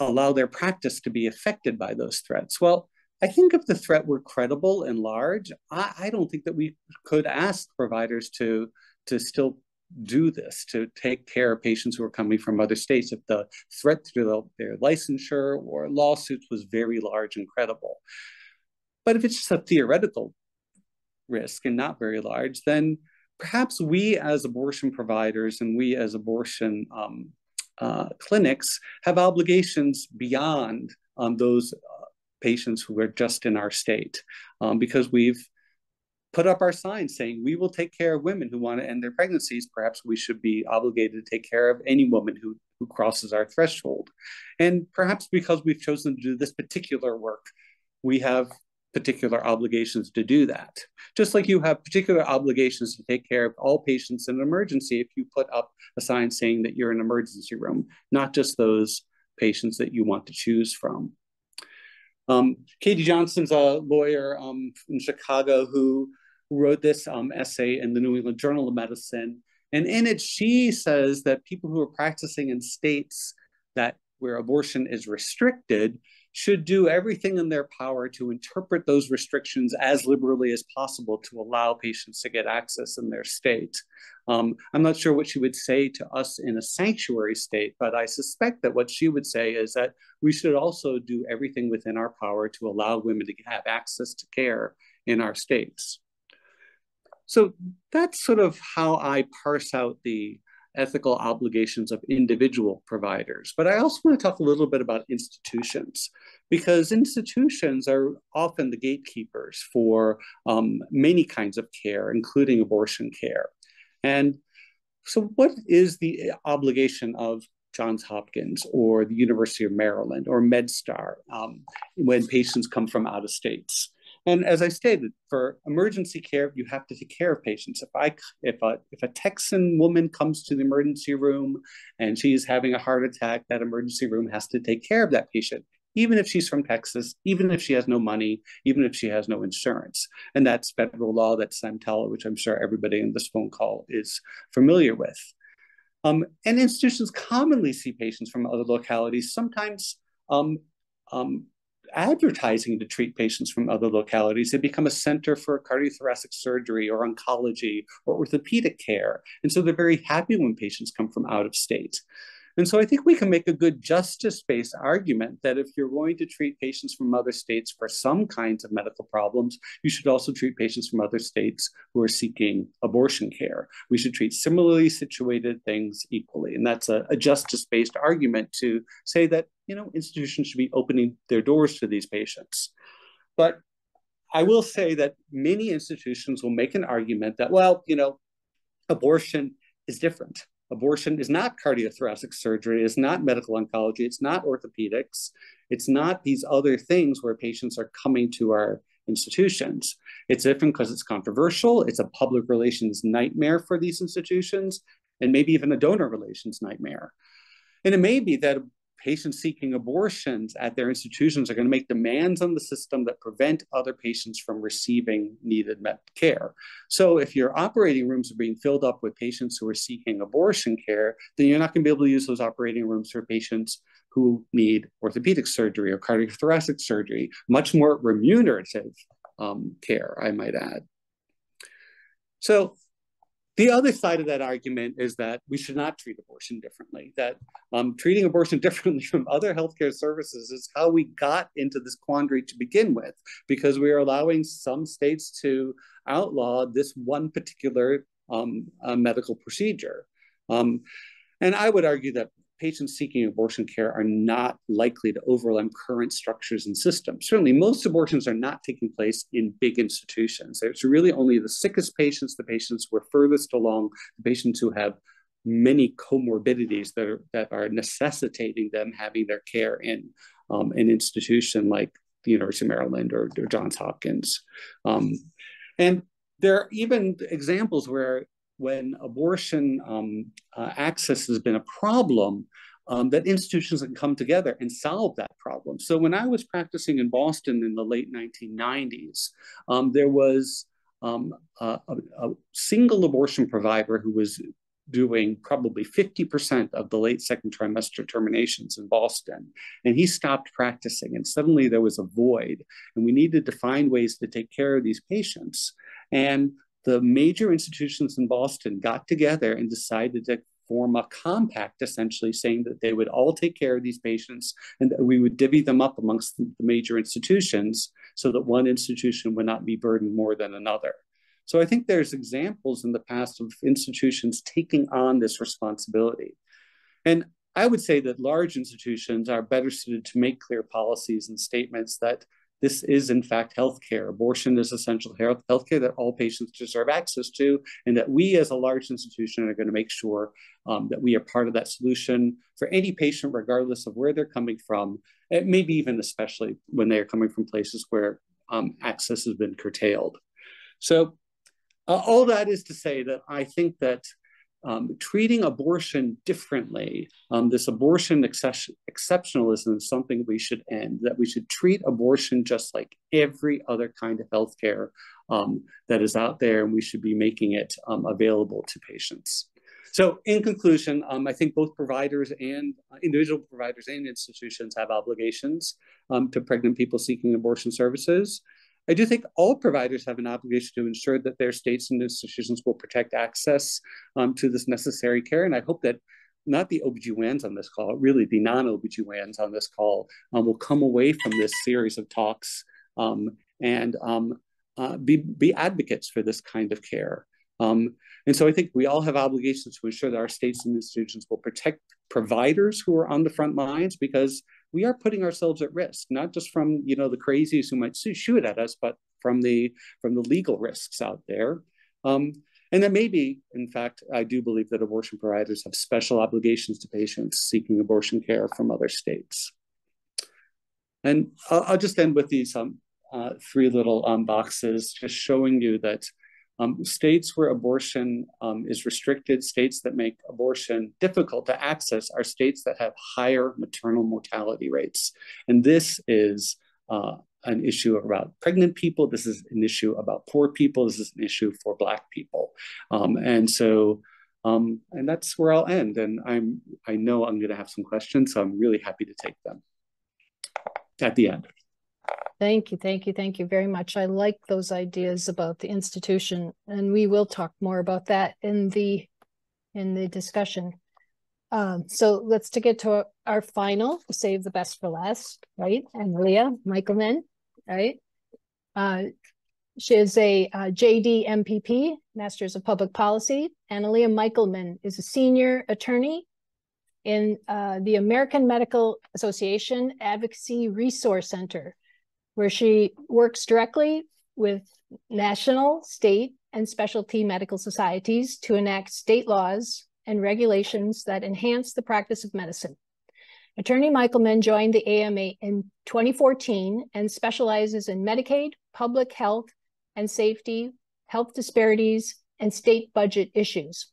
allow their practice to be affected by those threats? Well, I think if the threat were credible and large, I, I don't think that we could ask providers to to still do this to take care of patients who are coming from other states if the threat to their licensure or lawsuits was very large and credible. But if it's just a theoretical risk and not very large, then perhaps we as abortion providers and we as abortion um, uh, clinics have obligations beyond um, those uh, patients who are just in our state um, because we've put up our signs saying we will take care of women who want to end their pregnancies, perhaps we should be obligated to take care of any woman who, who crosses our threshold. And perhaps because we've chosen to do this particular work, we have particular obligations to do that. Just like you have particular obligations to take care of all patients in an emergency if you put up a sign saying that you're in an emergency room, not just those patients that you want to choose from. Um, Katie Johnson's a lawyer um, in Chicago who wrote this um, essay in the New England Journal of Medicine. And in it, she says that people who are practicing in states that where abortion is restricted should do everything in their power to interpret those restrictions as liberally as possible to allow patients to get access in their state. Um, I'm not sure what she would say to us in a sanctuary state, but I suspect that what she would say is that we should also do everything within our power to allow women to have access to care in our states. So that's sort of how I parse out the ethical obligations of individual providers. But I also want to talk a little bit about institutions because institutions are often the gatekeepers for um, many kinds of care, including abortion care. And so what is the obligation of Johns Hopkins or the University of Maryland or MedStar um, when patients come from out of states? And as I stated, for emergency care, you have to take care of patients. If I if a if a Texan woman comes to the emergency room and she's having a heart attack, that emergency room has to take care of that patient even if she's from Texas, even if she has no money, even if she has no insurance. And that's federal law, that's EMTALA, which I'm sure everybody in this phone call is familiar with. Um, and institutions commonly see patients from other localities, sometimes um, um, advertising to treat patients from other localities. They become a center for cardiothoracic surgery or oncology or orthopedic care. And so they're very happy when patients come from out of state. And so I think we can make a good justice based argument that if you're going to treat patients from other states for some kinds of medical problems, you should also treat patients from other states who are seeking abortion care. We should treat similarly situated things equally. And that's a, a justice based argument to say that, you know, institutions should be opening their doors to these patients. But I will say that many institutions will make an argument that, well, you know, abortion is different Abortion is not cardiothoracic surgery, it's not medical oncology, it's not orthopedics, it's not these other things where patients are coming to our institutions. It's different because it's controversial, it's a public relations nightmare for these institutions, and maybe even a donor relations nightmare. And it may be that patients seeking abortions at their institutions are going to make demands on the system that prevent other patients from receiving needed med care. So if your operating rooms are being filled up with patients who are seeking abortion care, then you're not going to be able to use those operating rooms for patients who need orthopedic surgery or cardiothoracic surgery, much more remunerative um, care, I might add. So the other side of that argument is that we should not treat abortion differently, that um, treating abortion *laughs* differently from other healthcare services is how we got into this quandary to begin with, because we are allowing some states to outlaw this one particular um, uh, medical procedure. Um, and I would argue that patients seeking abortion care are not likely to overwhelm current structures and systems. Certainly, most abortions are not taking place in big institutions. It's really only the sickest patients, the patients who are furthest along, the patients who have many comorbidities that are, that are necessitating them having their care in um, an institution like the University of Maryland or, or Johns Hopkins. Um, and there are even examples where when abortion um, uh, access has been a problem, um, that institutions can come together and solve that problem. So when I was practicing in Boston in the late 1990s, um, there was um, a, a, single abortion provider who was doing probably 50% of the late second trimester terminations in Boston. And he stopped practicing, and suddenly there was a void, and we needed to find ways to take care of these patients. And the major institutions in Boston got together and decided to form a compact essentially saying that they would all take care of these patients and that we would divvy them up amongst the major institutions so that one institution would not be burdened more than another. So I think there's examples in the past of institutions taking on this responsibility. And I would say that large institutions are better suited to make clear policies and statements that this is, in fact, healthcare. Abortion is essential health healthcare that all patients deserve access to, and that we, as a large institution, are going to make sure um, that we are part of that solution for any patient, regardless of where they're coming from, and maybe even especially when they are coming from places where um, access has been curtailed. So, uh, all that is to say that I think that um, treating abortion differently. Um, this abortion ex- exceptionalism is something we should end, that we should treat abortion just like every other kind of healthcare um, that is out there, and we should be making it um, available to patients. So, in conclusion, um, I think both providers and uh, individual providers and institutions have obligations um, to pregnant people seeking abortion services. I do think all providers have an obligation to ensure that their states and institutions will protect access um, to this necessary care. And I hope that not the OBGYNs on this call, really the non-OBGYNs on this call um, will come away from this series of talks um, and um, uh, be, be advocates for this kind of care. Um, and so I think we all have obligations to ensure that our states and institutions will protect providers who are on the front lines because we are putting ourselves at risk, not just from you know the crazies who might shoot at us, but from the from the legal risks out there. Um, and that maybe, in fact, I do believe that abortion providers have special obligations to patients seeking abortion care from other states. And I'll, I'll just end with these um, uh, three little um, boxes, just showing you that um, states where abortion um, is restricted, states that make abortion difficult to access, are states that have higher maternal mortality rates. And this is uh, an issue about pregnant people. This is an issue about poor people. This is an issue for Black people. Um, and so, um, and that's where I'll end. And I'm, I know I'm going to have some questions, so I'm really happy to take them at the end. Thank you, thank you, thank you very much. I like those ideas about the institution, and we will talk more about that in the in the discussion. Um, so let's to get to our final, save the best for last, right? Annalia Michelman, right? Uh, she is a uh, JD MPP, Masters of Public Policy. Annalia Michaelman is a senior attorney in uh, the American Medical Association Advocacy Resource Center where she works directly with national, state, and specialty medical societies to enact state laws and regulations that enhance the practice of medicine. Attorney Michelman joined the AMA in 2014 and specializes in Medicaid, public health and safety, health disparities, and state budget issues.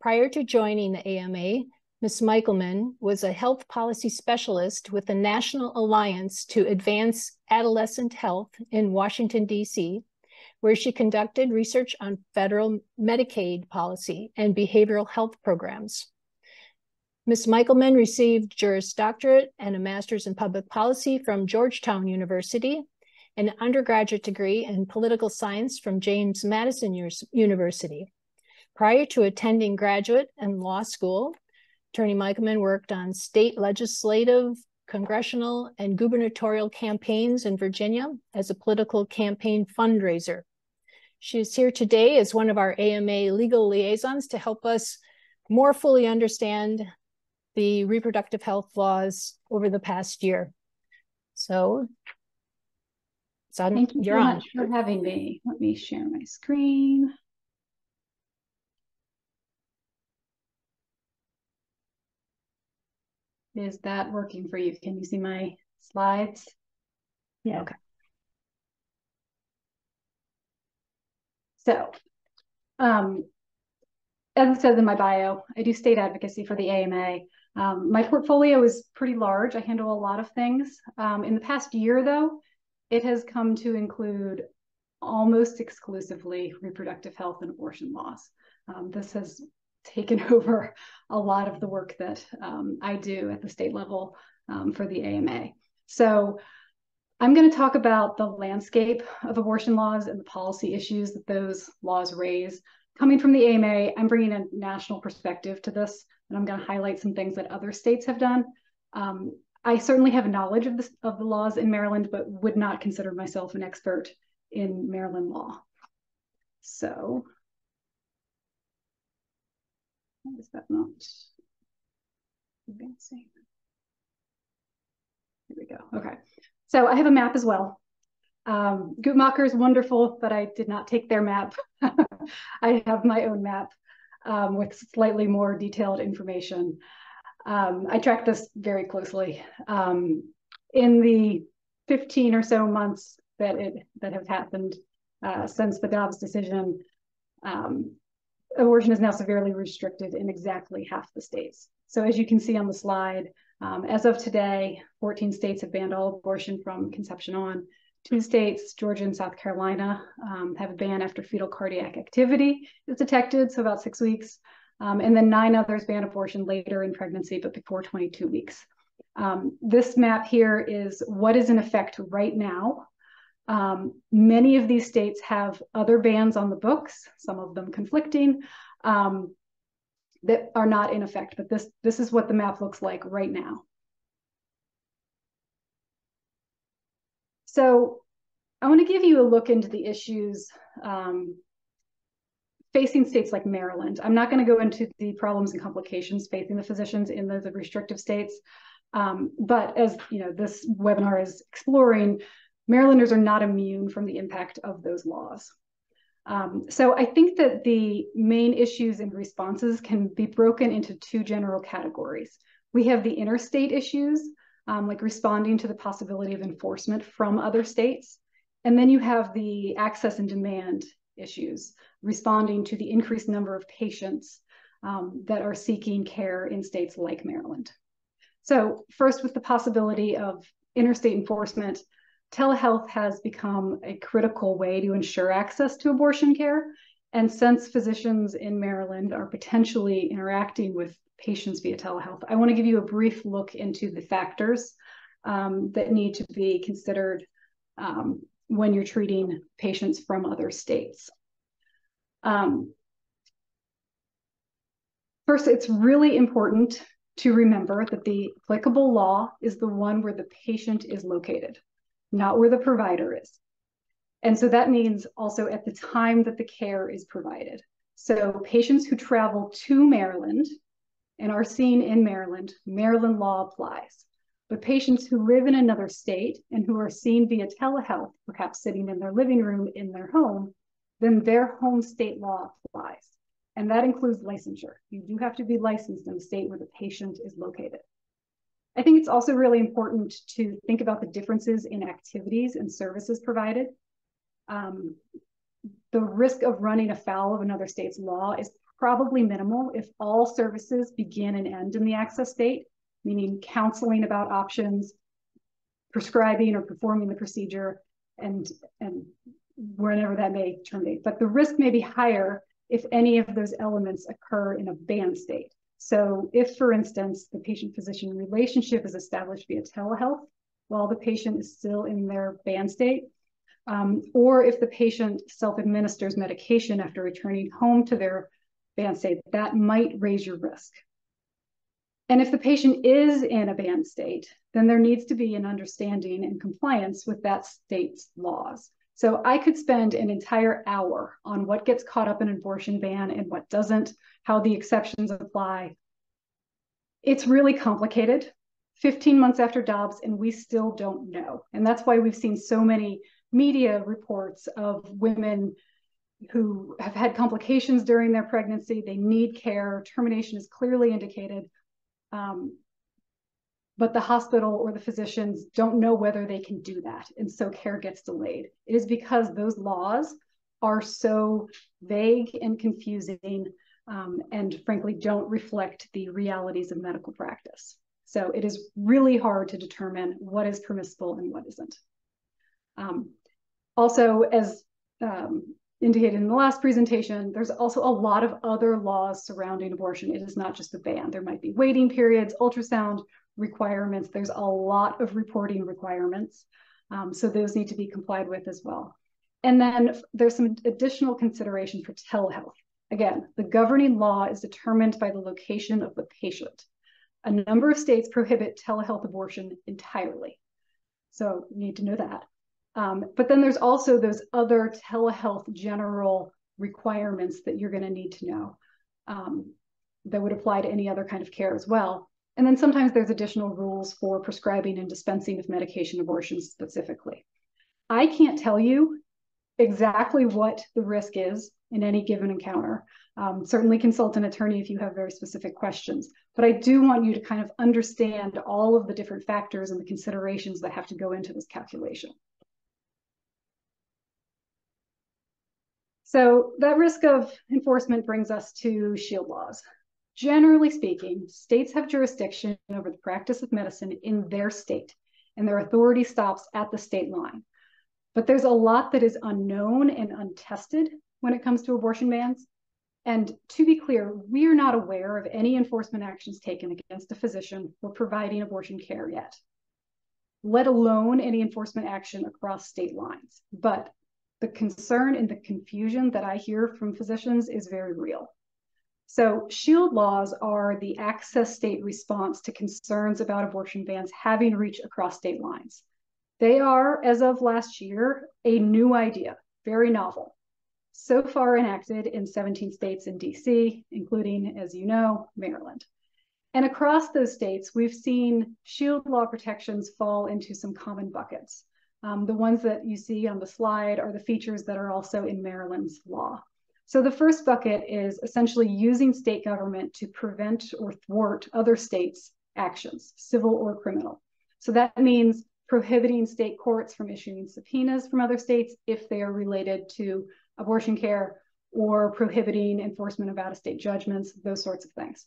Prior to joining the AMA, Ms. Michelman was a health policy specialist with the National Alliance to Advance Adolescent Health in Washington, D.C., where she conducted research on federal Medicaid policy and behavioral health programs. Ms. Michelman received Juris Doctorate and a Master's in Public Policy from Georgetown University, an undergraduate degree in political science from James Madison University. Prior to attending graduate and law school, Attorney Michelman worked on state legislative, congressional, and gubernatorial campaigns in Virginia as a political campaign fundraiser. She is here today as one of our AMA legal liaisons to help us more fully understand the reproductive health laws over the past year. So, Thank you so on. much for having me. Let me share my screen. Is that working for you? Can you see my slides? Yeah. Okay. So, um, as it says in my bio, I do state advocacy for the AMA. Um, my portfolio is pretty large. I handle a lot of things. Um, in the past year, though, it has come to include almost exclusively reproductive health and abortion laws. Um, this has taken *laughs* over a lot of the work that um, I do at the state level um, for the AMA. So I'm going to talk about the landscape of abortion laws and the policy issues that those laws raise. Coming from the AMA, I'm bringing a national perspective to this, and I'm going to highlight some things that other states have done. Um, I certainly have a knowledge of, this, of the laws in Maryland, but would not consider myself an expert in Maryland law. So is that not advancing? Here we go. Okay. So I have a map as well. Um, Guttmacher is wonderful, but I did not take their map. *laughs* I have my own map um, with slightly more detailed information. Um, I track this very closely. Um, in the 15 or so months that it that have happened uh, since the Dobbs decision, um, abortion is now severely restricted in exactly half the states. So as you can see on the slide, um, as of today, 14 states have banned all abortion from conception on. Two states, Georgia and South Carolina, um, have a ban after fetal cardiac activity is detected, so about six weeks. Um, and then nine others ban abortion later in pregnancy, but before 22 weeks. Um, this map here is what is in effect right now um, many of these states have other bans on the books, some of them conflicting, um, that are not in effect, but this, this is what the map looks like right now. So I want to give you a look into the issues um, facing states like Maryland. I'm not going to go into the problems and complications facing the physicians in the, the restrictive states, um, but as you know, this webinar is exploring, Marylanders are not immune from the impact of those laws. Um, so I think that the main issues and responses can be broken into two general categories. We have the interstate issues, um, like responding to the possibility of enforcement from other states. And then you have the access and demand issues, responding to the increased number of patients um, that are seeking care in states like Maryland. So first with the possibility of interstate enforcement, telehealth has become a critical way to ensure access to abortion care. And since physicians in Maryland are potentially interacting with patients via telehealth, I want to give you a brief look into the factors um, that need to be considered um, when you're treating patients from other states. Um, first, it's really important to remember that the applicable law is the one where the patient is located not where the provider is. And so that means also at the time that the care is provided. So patients who travel to Maryland and are seen in Maryland, Maryland law applies. But patients who live in another state and who are seen via telehealth, perhaps sitting in their living room in their home, then their home state law applies. And that includes licensure. You do have to be licensed in the state where the patient is located. I think it's also really important to think about the differences in activities and services provided. Um, the risk of running afoul of another state's law is probably minimal if all services begin and end in the access state, meaning counseling about options, prescribing or performing the procedure, and, and whenever that may terminate. But the risk may be higher if any of those elements occur in a banned state. So if, for instance, the patient-physician relationship is established via telehealth while the patient is still in their banned state, um, or if the patient self-administers medication after returning home to their banned state, that might raise your risk. And if the patient is in a banned state, then there needs to be an understanding and compliance with that state's laws. So I could spend an entire hour on what gets caught up in an abortion ban and what doesn't, how the exceptions apply. It's really complicated. 15 months after Dobbs, and we still don't know. And that's why we've seen so many media reports of women who have had complications during their pregnancy. They need care. Termination is clearly indicated. Um, but the hospital or the physicians don't know whether they can do that. And so care gets delayed. It is because those laws are so vague and confusing um, and frankly don't reflect the realities of medical practice. So it is really hard to determine what is permissible and what isn't. Um, also, as um, indicated in the last presentation, there's also a lot of other laws surrounding abortion. It is not just the ban. There might be waiting periods, ultrasound, requirements. There's a lot of reporting requirements. Um, so those need to be complied with as well. And then there's some additional consideration for telehealth. Again, the governing law is determined by the location of the patient. A number of states prohibit telehealth abortion entirely. So you need to know that. Um, but then there's also those other telehealth general requirements that you're going to need to know um, that would apply to any other kind of care as well. And then sometimes there's additional rules for prescribing and dispensing of medication abortions specifically. I can't tell you exactly what the risk is in any given encounter. Um, certainly consult an attorney if you have very specific questions. But I do want you to kind of understand all of the different factors and the considerations that have to go into this calculation. So that risk of enforcement brings us to shield laws. Generally speaking, states have jurisdiction over the practice of medicine in their state, and their authority stops at the state line. But there's a lot that is unknown and untested when it comes to abortion bans. And to be clear, we are not aware of any enforcement actions taken against a physician for providing abortion care yet, let alone any enforcement action across state lines. But the concern and the confusion that I hear from physicians is very real. So SHIELD laws are the access state response to concerns about abortion bans having reach across state lines. They are, as of last year, a new idea, very novel. So far enacted in 17 states in DC, including, as you know, Maryland. And across those states, we've seen SHIELD law protections fall into some common buckets. Um, the ones that you see on the slide are the features that are also in Maryland's law. So the first bucket is essentially using state government to prevent or thwart other states' actions, civil or criminal. So that means prohibiting state courts from issuing subpoenas from other states if they are related to abortion care or prohibiting enforcement of out-of-state judgments, those sorts of things.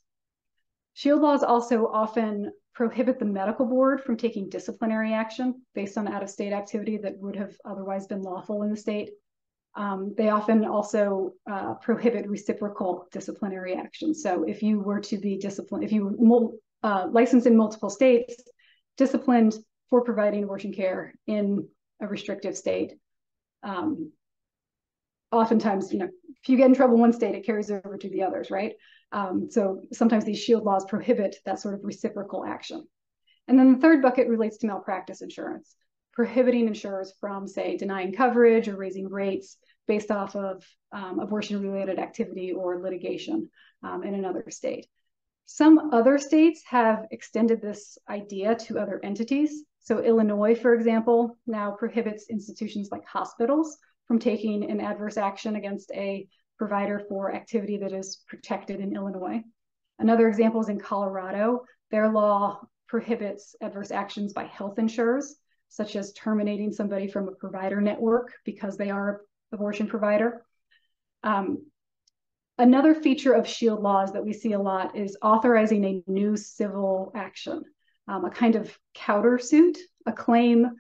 Shield laws also often prohibit the medical board from taking disciplinary action based on out-of-state activity that would have otherwise been lawful in the state. Um, they often also uh, prohibit reciprocal disciplinary action. So if you were to be disciplined, if you were uh, licensed in multiple states, disciplined for providing abortion care in a restrictive state, um, oftentimes, you know, if you get in trouble in one state, it carries over to the others, right? Um, so sometimes these shield laws prohibit that sort of reciprocal action. And then the third bucket relates to malpractice insurance, prohibiting insurers from, say, denying coverage or raising rates based off of um, abortion-related activity or litigation um, in another state. Some other states have extended this idea to other entities. So Illinois, for example, now prohibits institutions like hospitals from taking an adverse action against a provider for activity that is protected in Illinois. Another example is in Colorado. Their law prohibits adverse actions by health insurers, such as terminating somebody from a provider network because they are an abortion provider. Um, another feature of SHIELD laws that we see a lot is authorizing a new civil action, um, a kind of countersuit, a claim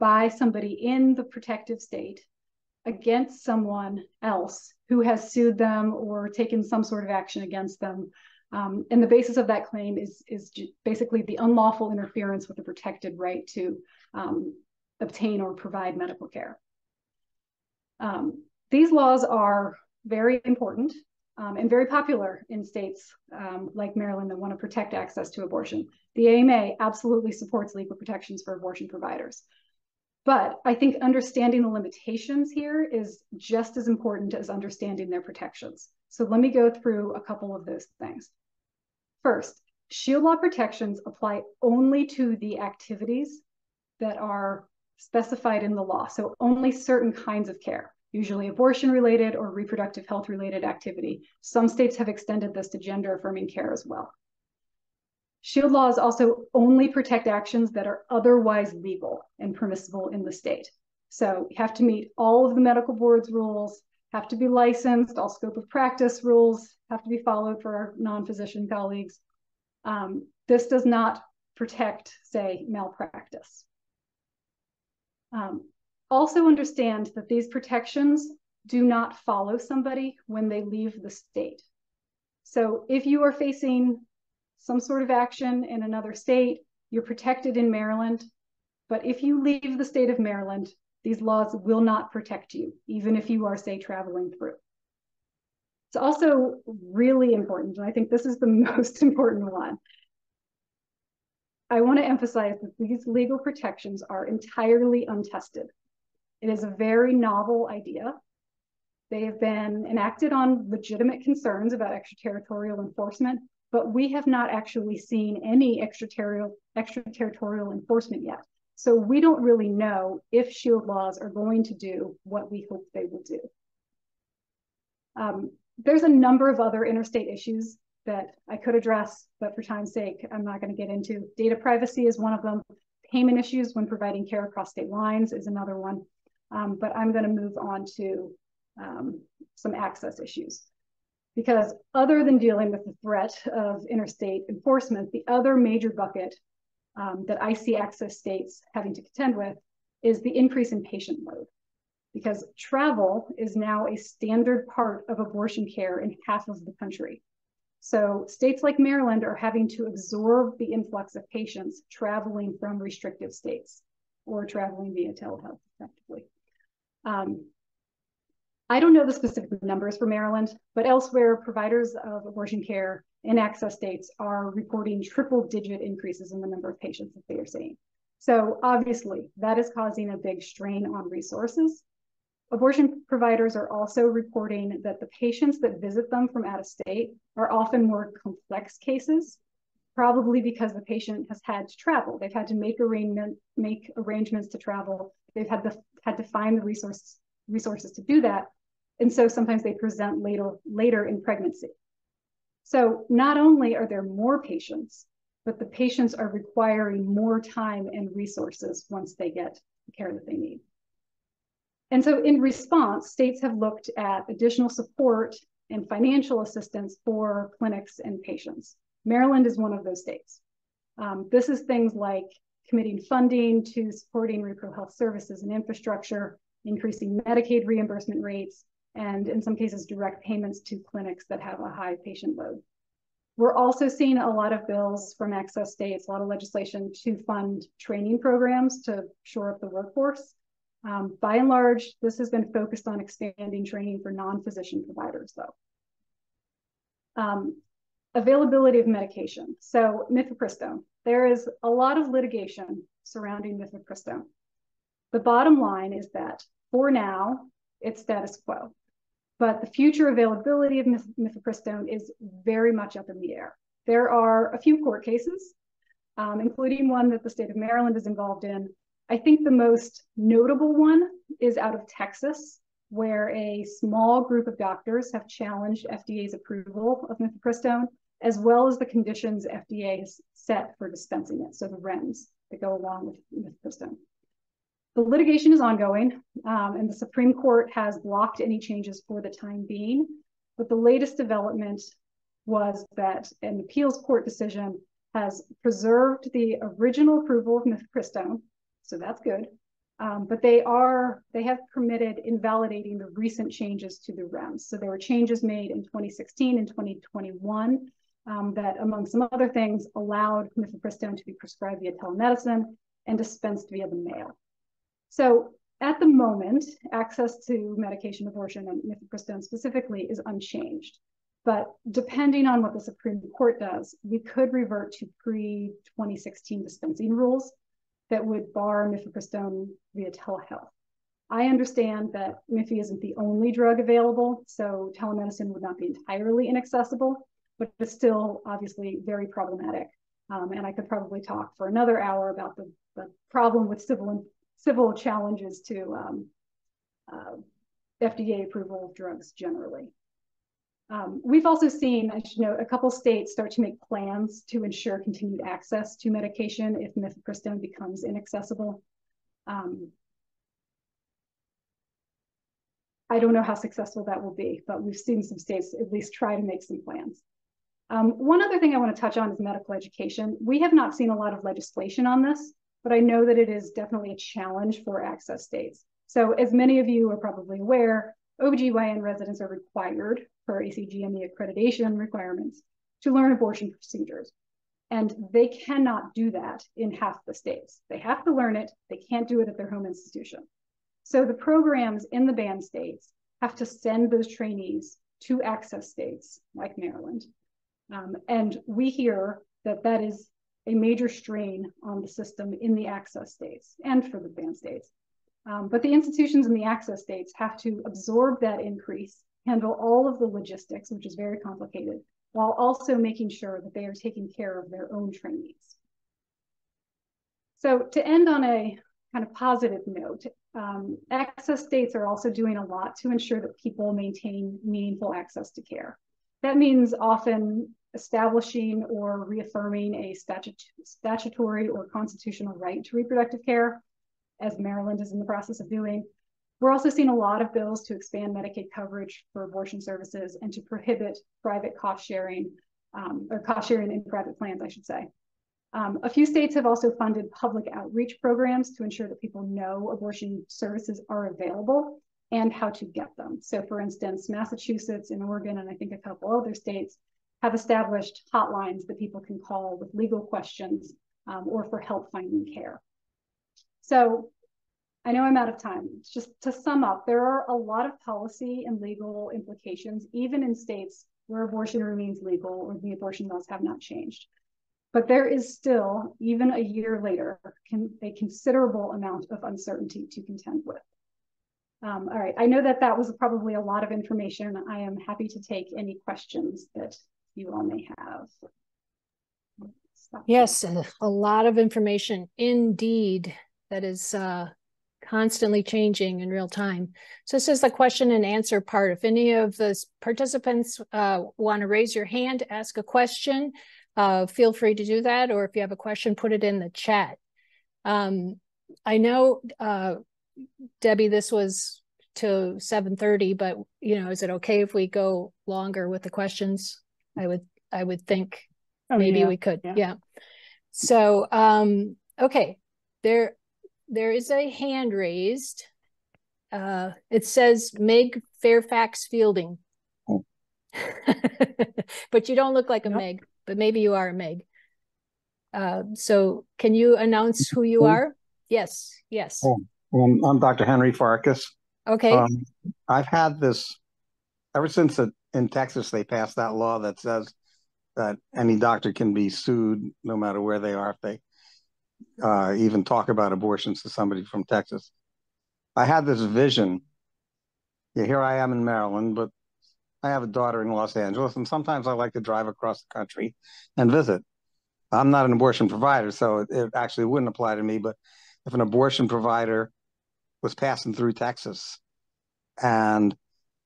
by somebody in the protective state against someone else who has sued them or taken some sort of action against them. Um, and the basis of that claim is, is basically the unlawful interference with the protected right to um, obtain or provide medical care. Um, these laws are very important um, and very popular in states um, like Maryland that want to protect access to abortion. The AMA absolutely supports legal protections for abortion providers. But I think understanding the limitations here is just as important as understanding their protections. So let me go through a couple of those things. First, shield law protections apply only to the activities that are specified in the law. So only certain kinds of care, usually abortion related or reproductive health related activity. Some states have extended this to gender affirming care as well. Shield laws also only protect actions that are otherwise legal and permissible in the state. So you have to meet all of the medical board's rules, have to be licensed, all scope of practice rules have to be followed for our non-physician colleagues. Um, this does not protect, say, malpractice. Um, also understand that these protections do not follow somebody when they leave the state. So if you are facing some sort of action in another state, you're protected in Maryland. But if you leave the state of Maryland, these laws will not protect you, even if you are, say, traveling through. It's also really important, and I think this is the *laughs* most important one. I want to emphasize that these legal protections are entirely untested. It is a very novel idea. They have been enacted on legitimate concerns about extraterritorial enforcement, but we have not actually seen any extraterritorial, extraterritorial enforcement yet. So we don't really know if shield laws are going to do what we hope they will do. Um, there's a number of other interstate issues that I could address, but for time's sake, I'm not going to get into. Data privacy is one of them. Payment issues when providing care across state lines is another one. Um, but I'm going to move on to um, some access issues because other than dealing with the threat of interstate enforcement, the other major bucket um, that I see access states having to contend with is the increase in patient load. Because travel is now a standard part of abortion care in half of the country. So states like Maryland are having to absorb the influx of patients traveling from restrictive states or traveling via telehealth effectively. Um, I don't know the specific numbers for Maryland, but elsewhere, providers of abortion care in access states are reporting triple digit increases in the number of patients that they are seeing. So obviously, that is causing a big strain on resources. Abortion providers are also reporting that the patients that visit them from out of state are often more complex cases, probably because the patient has had to travel. They've had to make, arrangement, make arrangements to travel. they've had the had to find the resources resources to do that. And so sometimes they present later later in pregnancy. So not only are there more patients, but the patients are requiring more time and resources once they get the care that they need. And so in response, states have looked at additional support and financial assistance for clinics and patients. Maryland is one of those states. Um, this is things like committing funding to supporting repro health services and infrastructure, increasing Medicaid reimbursement rates, and in some cases, direct payments to clinics that have a high patient load. We're also seeing a lot of bills from access states, a lot of legislation to fund training programs to shore up the workforce. Um, by and large, this has been focused on expanding training for non-physician providers, though. Um, availability of medication. So mifepristone, there is a lot of litigation surrounding mifepristone. The bottom line is that for now, it's status quo, but the future availability of mifepristone is very much up in the air. There are a few court cases, um, including one that the state of Maryland is involved in. I think the most notable one is out of Texas, where a small group of doctors have challenged FDA's approval of mifepristone as well as the conditions FDA has set for dispensing it, so the REMS that go along with, mifepristone. The litigation is ongoing, um, and the Supreme Court has blocked any changes for the time being. But the latest development was that an appeals court decision has preserved the original approval of mifepristone, so that's good. Um, but they are they have permitted invalidating the recent changes to the REMS. So there were changes made in 2016 and 2021 um, that, among some other things, allowed mifepristone to be prescribed via telemedicine and dispensed via the mail. So at the moment, access to medication abortion and mifepristone specifically is unchanged. But depending on what the Supreme Court does, we could revert to pre-2016 dispensing rules that would bar mifepristone via telehealth. I understand that Miffy isn't the only drug available, so telemedicine would not be entirely inaccessible but it's still obviously very problematic. Um, and I could probably talk for another hour about the, the problem with civil civil challenges to um, uh, FDA approval of drugs generally. Um, we've also seen, I should note, a couple states start to make plans to ensure continued access to medication if mifepristone becomes inaccessible. Um, I don't know how successful that will be, but we've seen some states at least try to make some plans. Um, one other thing I want to touch on is medical education. We have not seen a lot of legislation on this, but I know that it is definitely a challenge for access states. So as many of you are probably aware, OBGYN residents are required per ACGME accreditation requirements to learn abortion procedures. And they cannot do that in half the states. They have to learn it. They can't do it at their home institution. So the programs in the banned states have to send those trainees to access states like Maryland um, and we hear that that is a major strain on the system in the access states and for the banned states. Um, but the institutions in the access states have to absorb that increase, handle all of the logistics, which is very complicated, while also making sure that they are taking care of their own trainees. So to end on a kind of positive note, um, access states are also doing a lot to ensure that people maintain meaningful access to care. That means often establishing or reaffirming a statut statutory or constitutional right to reproductive care, as Maryland is in the process of doing. We're also seeing a lot of bills to expand Medicaid coverage for abortion services and to prohibit private cost sharing um, or cost sharing in private plans, I should say. Um, a few states have also funded public outreach programs to ensure that people know abortion services are available and how to get them. So for instance, Massachusetts and Oregon, and I think a couple other states have established hotlines that people can call with legal questions um, or for help finding care. So I know I'm out of time. Just to sum up, there are a lot of policy and legal implications, even in states where abortion remains legal or the abortion laws have not changed. But there is still, even a year later, can, a considerable amount of uncertainty to contend with. Um, all right, I know that that was probably a lot of information. I am happy to take any questions that you all may have. Yes, a lot of information indeed. That is uh, constantly changing in real time. So this is the question and answer part. If any of the participants uh, want to raise your hand, ask a question, uh, feel free to do that. Or if you have a question, put it in the chat. Um, I know, uh, Debbie, this was to 7.30, but you know, is it okay if we go longer with the questions? I would, I would think oh, maybe yeah. we could, yeah. yeah. So, um, okay, there, there is a hand raised. Uh, it says Meg Fairfax Fielding. Oh. *laughs* but you don't look like a yep. Meg, but maybe you are a Meg. Uh, so can you announce who you are? Yes, yes. Oh, um, I'm Dr. Henry Farkas. Okay. Um, I've had this ever since it, in Texas they passed that law that says that any doctor can be sued no matter where they are if they uh, even talk about abortions to somebody from Texas. I had this vision. Yeah, here I am in Maryland, but I have a daughter in Los Angeles, and sometimes I like to drive across the country and visit. I'm not an abortion provider, so it, it actually wouldn't apply to me. But if an abortion provider was passing through Texas and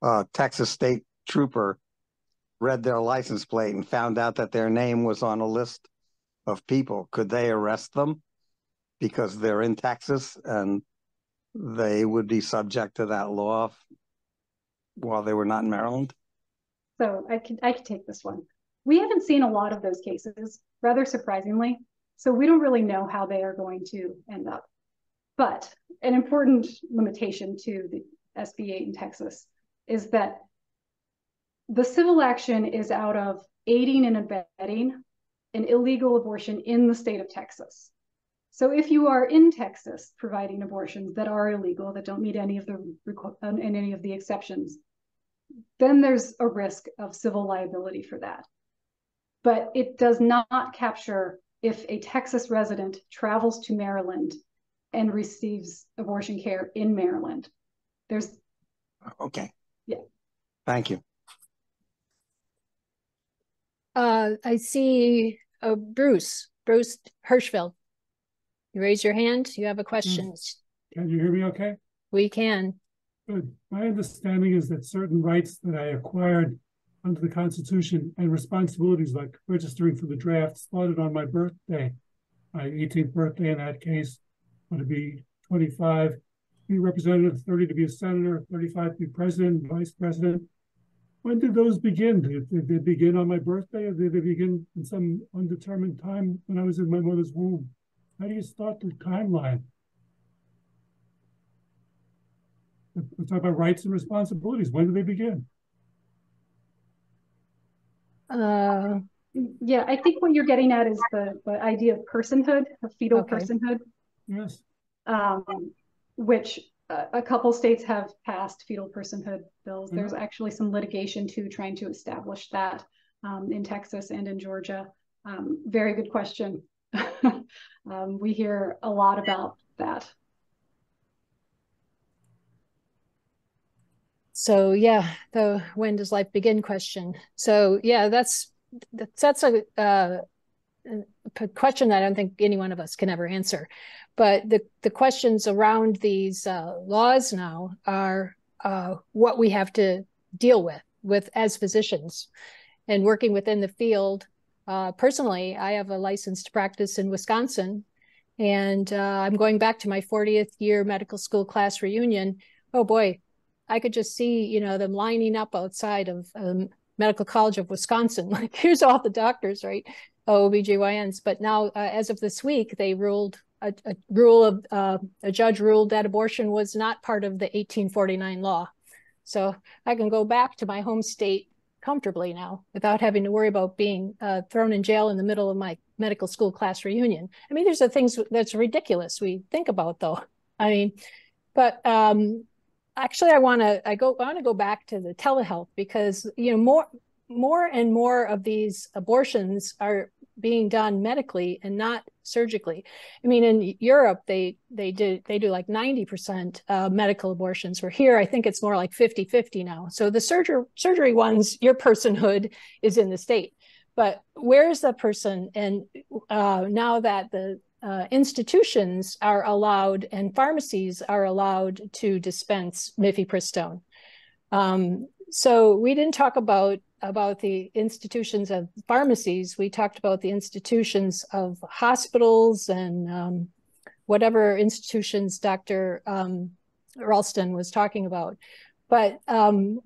a Texas state trooper read their license plate and found out that their name was on a list of people, could they arrest them because they're in Texas and they would be subject to that law while they were not in Maryland? So I could I could take this one. We haven't seen a lot of those cases, rather surprisingly. So we don't really know how they are going to end up. But an important limitation to the SB 8 in Texas is that the civil action is out of aiding and abetting an illegal abortion in the state of Texas. So if you are in Texas providing abortions that are illegal, that don't meet any of the and any of the exceptions, then there's a risk of civil liability for that. But it does not capture if a Texas resident travels to Maryland and receives abortion care in Maryland. There's okay. Yeah. Thank you. Uh, I see uh, Bruce, Bruce Hirschfeld. You raise your hand. You have a question. Mm. Can you hear me okay? We can. Good. My understanding is that certain rights that I acquired under the Constitution and responsibilities like registering for the draft started on my birthday, my 18th birthday in that case, going to be 25, be representative, 30 to be a senator, 35 to be president, vice president. When did those begin? Did, did they begin on my birthday or did they begin in some undetermined time when I was in my mother's womb? How do you start the timeline? We're talking about rights and responsibilities. When do they begin? Uh, yeah, I think what you're getting at is the, the idea of personhood, of fetal okay. personhood. Yes. Um, which uh, a couple states have passed fetal personhood bills. Mm-hmm. There's actually some litigation too, trying to establish that um, in Texas and in Georgia. Um, very good question. *laughs* um, we hear a lot about that. So yeah, the when does life begin question. So yeah, that's that's a, uh, a question that I don't think any one of us can ever answer. But the, the questions around these uh, laws now are uh, what we have to deal with, with as physicians and working within the field. Uh, personally, I have a license to practice in Wisconsin, and uh, I'm going back to my 40th year medical school class reunion. Oh boy, I could just see, you know, them lining up outside of um, Medical College of Wisconsin. *laughs* Like, here's all the doctors, right? OBGYNs. But now, uh, as of this week, they ruled a, a rule of uh, a judge ruled that abortion was not part of the 1849 law. So I can go back to my home state comfortably now without having to worry about being uh, thrown in jail in the middle of my medical school class reunion. I mean, there's the things that's ridiculous we think about though. I mean, but um, actually, I want to I go I want to go back to the telehealth because you know more more and more of these abortions are being done medically and not surgically. I mean, in Europe, they they do they do like 90% uh, medical abortions. Where here, I think it's more like 50-50 now. So the surgery surgery ones, your personhood is in the state. But where's the person? And uh, now that the uh, institutions are allowed and pharmacies are allowed to dispense mifepristone. Um, so we didn't talk about about the institutions of pharmacies. We talked about the institutions of hospitals and um, whatever institutions Dr. Um, Ralston was talking about. But um,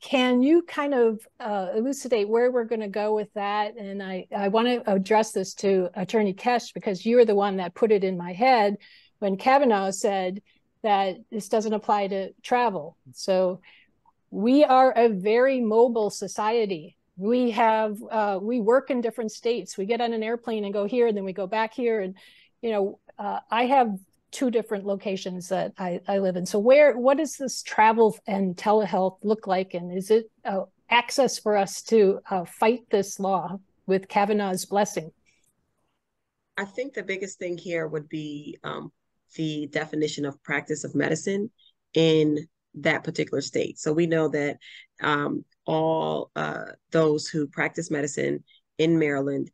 can you kind of uh, elucidate where we're going to go with that? And I, I want to address this to Attorney Kesh because you are the one that put it in my head when Kavanaugh said that this doesn't apply to travel. So we are a very mobile society. We have uh, we work in different states. We get on an airplane and go here, and then we go back here. And you know, uh, I have two different locations that I, I live in. So where, what does this travel and telehealth look like? And is it uh, access for us to uh, fight this law with Kavanaugh's blessing? I think the biggest thing here would be um, the definition of practice of medicine in that particular state. So we know that um, all uh, those who practice medicine in Maryland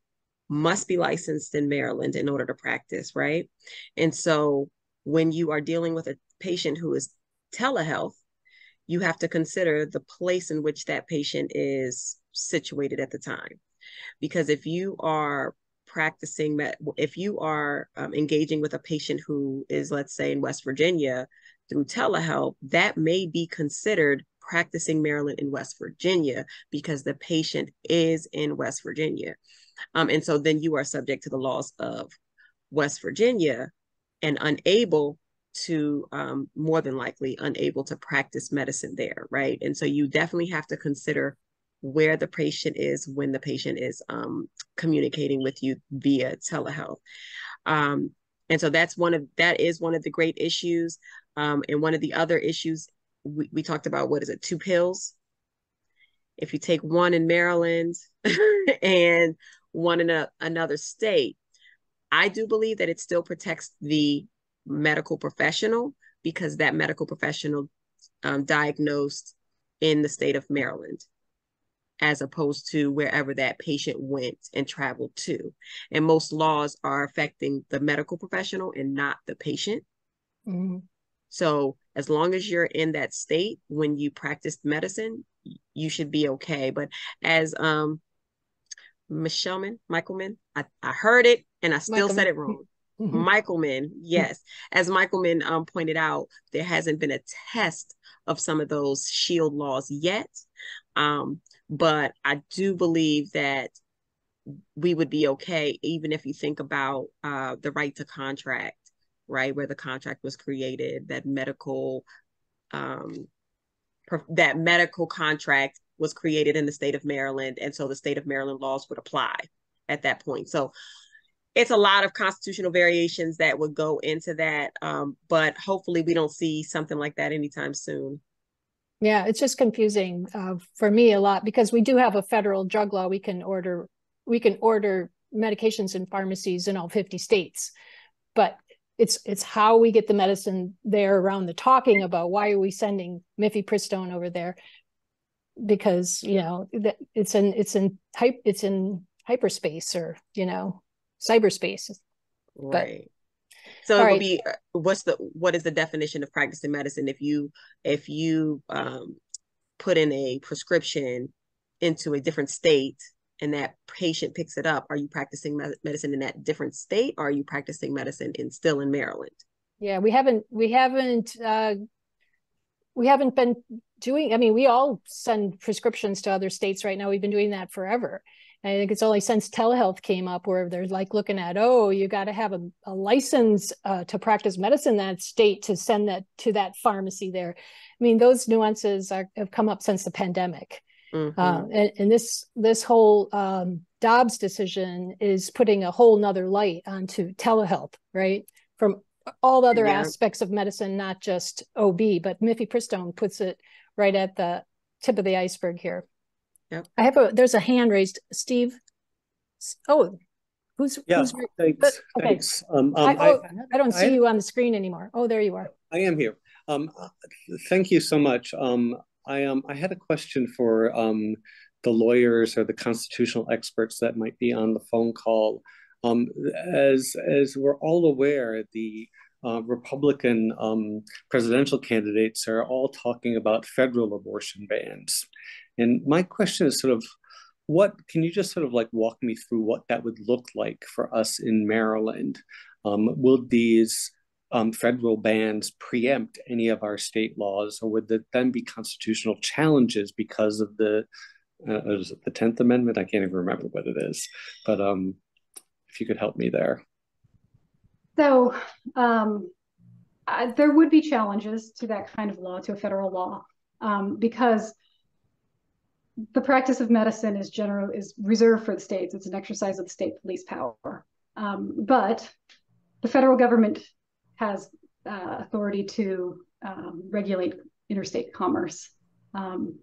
must be licensed in Maryland in order to practice, right? And so when you are dealing with a patient who is telehealth, you have to consider the place in which that patient is situated at the time. Because if you are practicing, if you are um, engaging with a patient who is, let's say, in West Virginia through telehealth, that may be considered practicing Maryland in West Virginia because the patient is in West Virginia. Um, and so then you are subject to the laws of West Virginia and unable to um, more than likely unable to practice medicine there, right? And so you definitely have to consider where the patient is when the patient is um, communicating with you via telehealth. Um, and so that's one of that is one of the great issues. Um, and one of the other issues we, we talked about what is it, two pills? If you take one in Maryland *laughs* and one in a, another state. I do believe that it still protects the medical professional because that medical professional um, diagnosed in the state of Maryland as opposed to wherever that patient went and traveled to. And most laws are affecting the medical professional and not the patient. Mm-hmm. So as long as you're in that state when you practice medicine, you should be okay. But as um Michelman, Michaelman. I, I heard it and I still said it wrong. Mm-hmm. Michaelman, yes. As Michaelman um, pointed out, there hasn't been a test of some of those shield laws yet. Um, but I do believe that we would be okay, even if you think about uh, the right to contract, right, where the contract was created, that medical, um, that medical contract was created in the state of Maryland. And so the state of Maryland laws would apply at that point. So it's a lot of constitutional variations that would go into that. Um, but hopefully we don't see something like that anytime soon. Yeah, it's just confusing uh, for me a lot because we do have a federal drug law. We can order we can order medications in pharmacies in all 50 states, but it's it's how we get the medicine there around the talking about why are we sending mifepristone over there? Because you know it's in it's in type it's in hyperspace or you know cyberspace. Right. but, so it right. would be uh, what's the what is the definition of practicing medicine if you if you um, put in a prescription into a different state and that patient picks it up are you practicing medicine in that different state or are you practicing medicine in still in maryland? Yeah we haven't we haven't uh we haven't been doing i mean we all send prescriptions to other states right now. We've been doing that forever I think it's only since telehealth came up where they're like looking at, oh, you got to have a, a license uh, to practice medicine in that state to send that to that pharmacy there. I mean, those nuances are, have come up since the pandemic. Mm-hmm. Uh, and, and, this this whole um, Dobbs decision is putting a whole nother light onto telehealth, right? From all other yeah. aspects of medicine, not just OB, but mifepristone puts it right at the tip of the iceberg here. Yep. I have a there's a hand raised. Steve. Oh, who's yeah, who's thanks. But, okay. Thanks. Um, um, I, oh, I, I, don't see I, you on the screen anymore. Oh, there you are. I am here. Um, thank you so much. Um, I um I had a question for um the lawyers or the constitutional experts that might be on the phone call. Um, as as we're all aware, the uh, Republican um, presidential candidates are all talking about federal abortion bans, and my question is sort of, what can you just sort of like walk me through what that would look like for us in Maryland? Um, will these um, federal bans preempt any of our state laws, or would there then be constitutional challenges because of the uh, it the Tenth Amendment? I can't even remember what it is, but um, if you could help me there. So um, I, there would be challenges to that kind of law, to a federal law, um, because the practice of medicine is general is reserved for the states. It's an exercise of the state police power. Um, but the federal government has uh, authority to um, regulate interstate commerce. Um,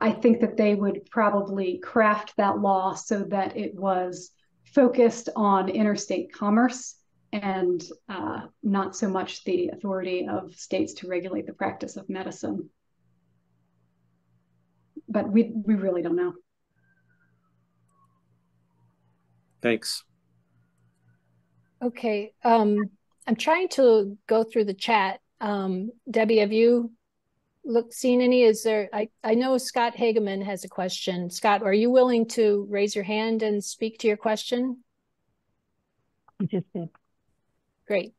I think that they would probably craft that law so that it was focused on interstate commerce and uh, not so much the authority of states to regulate the practice of medicine. But we, we really don't know. Thanks. Okay. Um, I'm trying to go through the chat. Um, Debbie, have you look seen any? Is there? I I know Scott Hageman has a question. Scott, are you willing to raise your hand and speak to your question? I just did. Great,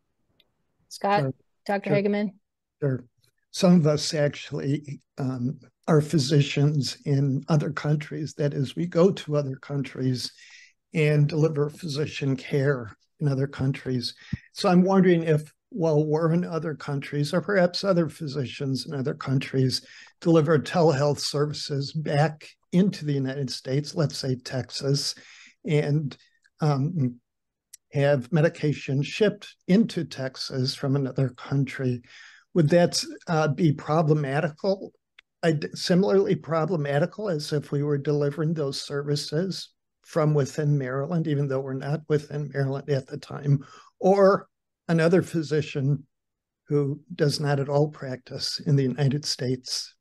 Scott, sure. Dr. Sure. Hageman. Sure. Some of us actually um, are physicians in other countries. That is, we go to other countries and deliver physician care in other countries. So I'm wondering if, while we're in other countries, or perhaps other physicians in other countries deliver telehealth services back into the United States, let's say Texas, and um, have medication shipped into Texas from another country, would that uh, be problematical? Similarly problematical as if we were delivering those services from within Maryland, even though we're not within Maryland at the time, or another physician who does not at all practice in the United States?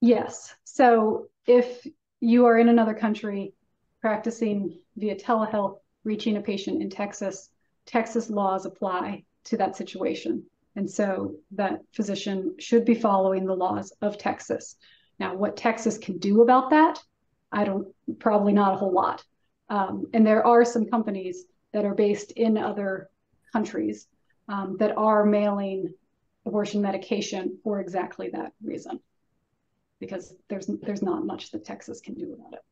Yes. So if you are in another country practicing via telehealth, reaching a patient in Texas, Texas laws apply to that situation. And so that physician should be following the laws of Texas. Now, what Texas can do about that I don't, probably not a whole lot. Um, and there are some companies that are based in other countries um, that are mailing abortion medication for exactly that reason, because there's there's not much that Texas can do about it.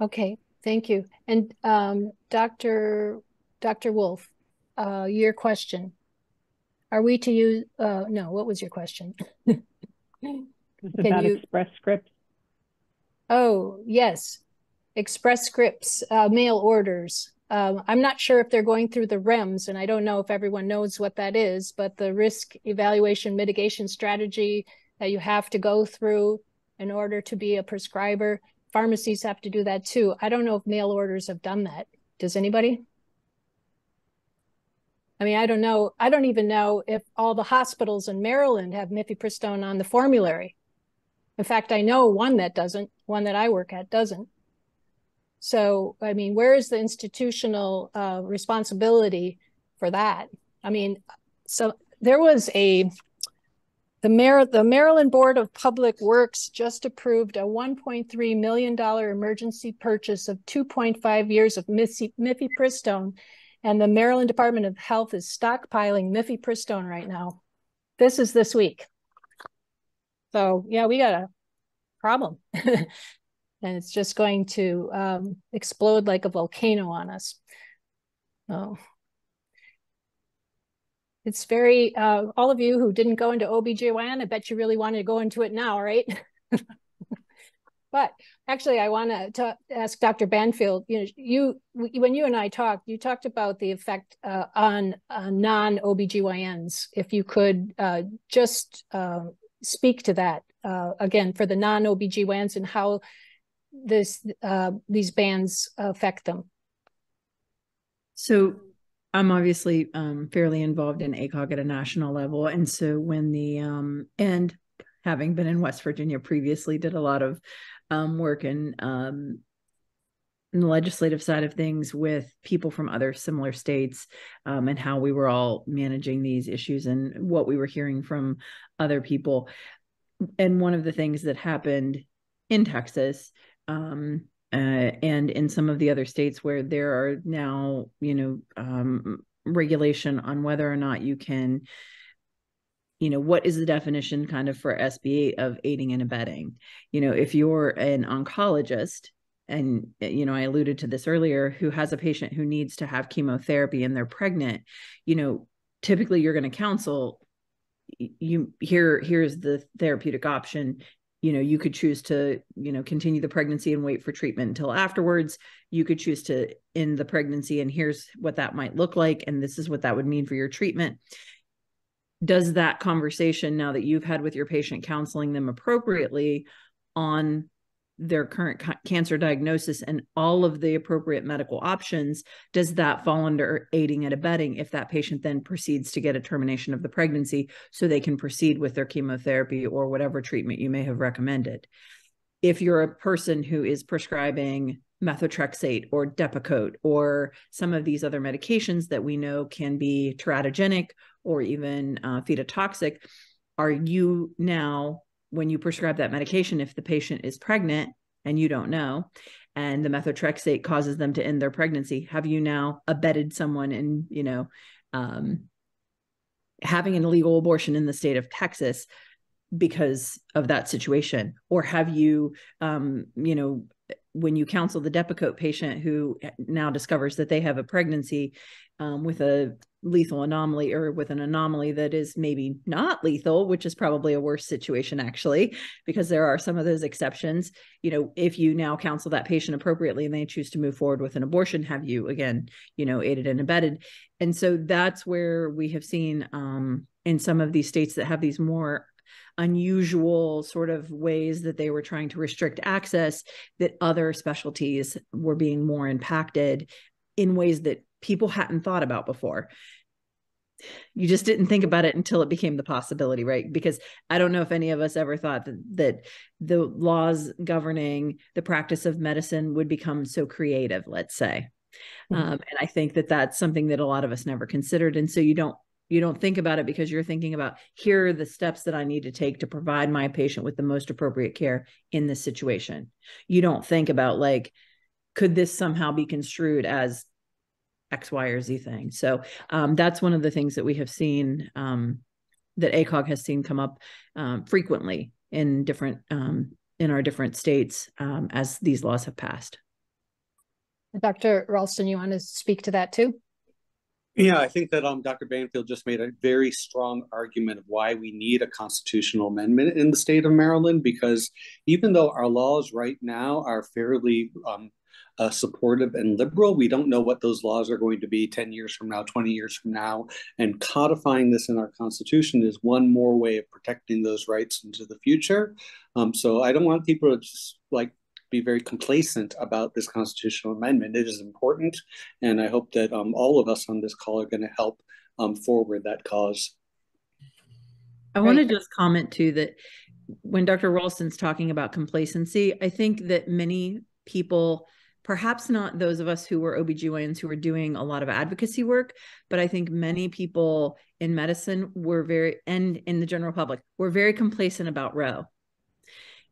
Okay, thank you. And um, Dr. Dr. Wolf, uh, your question. Are we to use, uh, no, what was your question? *laughs* Can about you... Express Scripts. Oh, yes. Express Scripts, uh, mail orders. Um, I'm not sure if they're going through the REMS, and I don't know if everyone knows what that is, but the risk evaluation mitigation strategy that you have to go through in order to be a prescriber. Pharmacies have to do that too. I don't know if mail orders have done that. Does anybody? I mean, I don't know. I don't even know if all the hospitals in Maryland have mifepristone on the formulary. In fact, I know one that doesn't, one that I work at doesn't. So, I mean, where is the institutional uh, responsibility for that? I mean, so there was a the, Mar- the Maryland Board of Public Works just approved a $1.3 million emergency purchase of 2.5 years of mifepristone, and the Maryland Department of Health is stockpiling mifepristone right now. This is this week. So yeah, we got a problem. *laughs* and it's just going to um, explode like a volcano on us. Oh. It's very, uh, all of you who didn't go into OBGYN, I bet you really wanted to go into it now, right? *laughs* but actually, I want to ask Dr. Banfield, you know, you, when you and I talked, you talked about the effect uh, on uh, non-OBGYNs. If you could uh, just uh, speak to that uh, again for the non-OBGYNs and how this uh, these bans affect them. So I'm obviously um, fairly involved in ACOG at a national level, and so when the um, and having been in West Virginia previously, did a lot of um, work in, um, in the legislative side of things with people from other similar states um, and how we were all managing these issues and what we were hearing from other people. And one of the things that happened in Texas um, uh, and in some of the other states where there are now, you know, um, regulation on whether or not you can you know what is the definition kind of for SB of aiding and abetting? You know if you're an oncologist and eh, you know I alluded to this earlier who has a patient who needs to have chemotherapy and they're pregnant you know typically you're going to counsel you here here's the therapeutic option. You know you could choose to you know continue the pregnancy and wait for treatment until afterwards. You could choose to end the pregnancy and here's what that might look like and this is what that would mean for your treatment does that conversation now that you've had with your patient counseling them appropriately on their current ca- cancer diagnosis and all of the appropriate medical options, does that fall under aiding and abetting if that patient then proceeds to get a termination of the pregnancy so they can proceed with their chemotherapy or whatever treatment you may have recommended? If you're a person who is prescribing methotrexate or Depakote or some of these other medications that we know can be teratogenic or even uh, fetotoxic, are you now when you prescribe that medication, if the patient is pregnant and you don't know, and the methotrexate causes them to end their pregnancy, have you now abetted someone in, you know, um, having an illegal abortion in the state of Texas because of that situation? Or have you, um, you know, when you counsel the Depakote patient who now discovers that they have a pregnancy um, with a lethal anomaly or with an anomaly that is maybe not lethal, which is probably a worse situation actually, because there are some of those exceptions. You know, if you now counsel that patient appropriately and they choose to move forward with an abortion, have you again, you know, aided and abetted? And so that's where we have seen um, in some of these states that have these more unusual sort of ways that they were trying to restrict access that other specialties were being more impacted in ways that people hadn't thought about before. You just didn't think about it until it became the possibility right? Because i don't know if any of us ever thought that, that the laws governing the practice of medicine would become so creative let's say. Mm-hmm. um, and i think that that's something that a lot of us never considered and so you don't you don't think about it because you're thinking about here are the steps that i need to take to provide my patient with the most appropriate care in this situation. You don't think about like could this somehow be construed as x y or z thing? So um, that's one of the things that we have seen um, that ACOG has seen come up um, frequently in different um, in our different states um, as these laws have passed. Dr Ralston you want to speak to that too yeah, I think that um, Dr. Banfield just made a very strong argument of why we need a constitutional amendment in the state of Maryland, because even though our laws right now are fairly um, uh, supportive and liberal, we don't know what those laws are going to be 10 years from now, 20 years from now. And codifying this in our Constitution is one more way of protecting those rights into the future. Um, so I don't want people to just like be very complacent about this constitutional amendment. It is important, and I hope that um, all of us on this call are going to help um, forward that cause. I want to just comment too that when Dr. Ralston's talking about complacency, I think that many people, perhaps not those of us who were OBGYNs who were doing a lot of advocacy work, but I think many people in medicine were very, and in the general public, were very complacent about Roe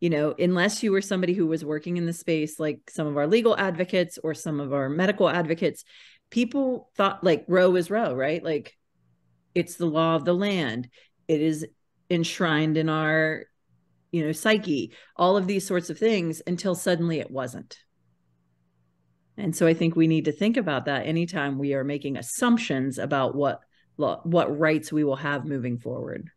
you know, unless you were somebody who was working in the space, like some of our legal advocates or some of our medical advocates, people thought like Roe is Roe, right? Like it's the law of the land. It is enshrined in our, you know, psyche, all of these sorts of things until suddenly it wasn't. And so I think we need to think about that anytime we are making assumptions about what what rights we will have moving forward.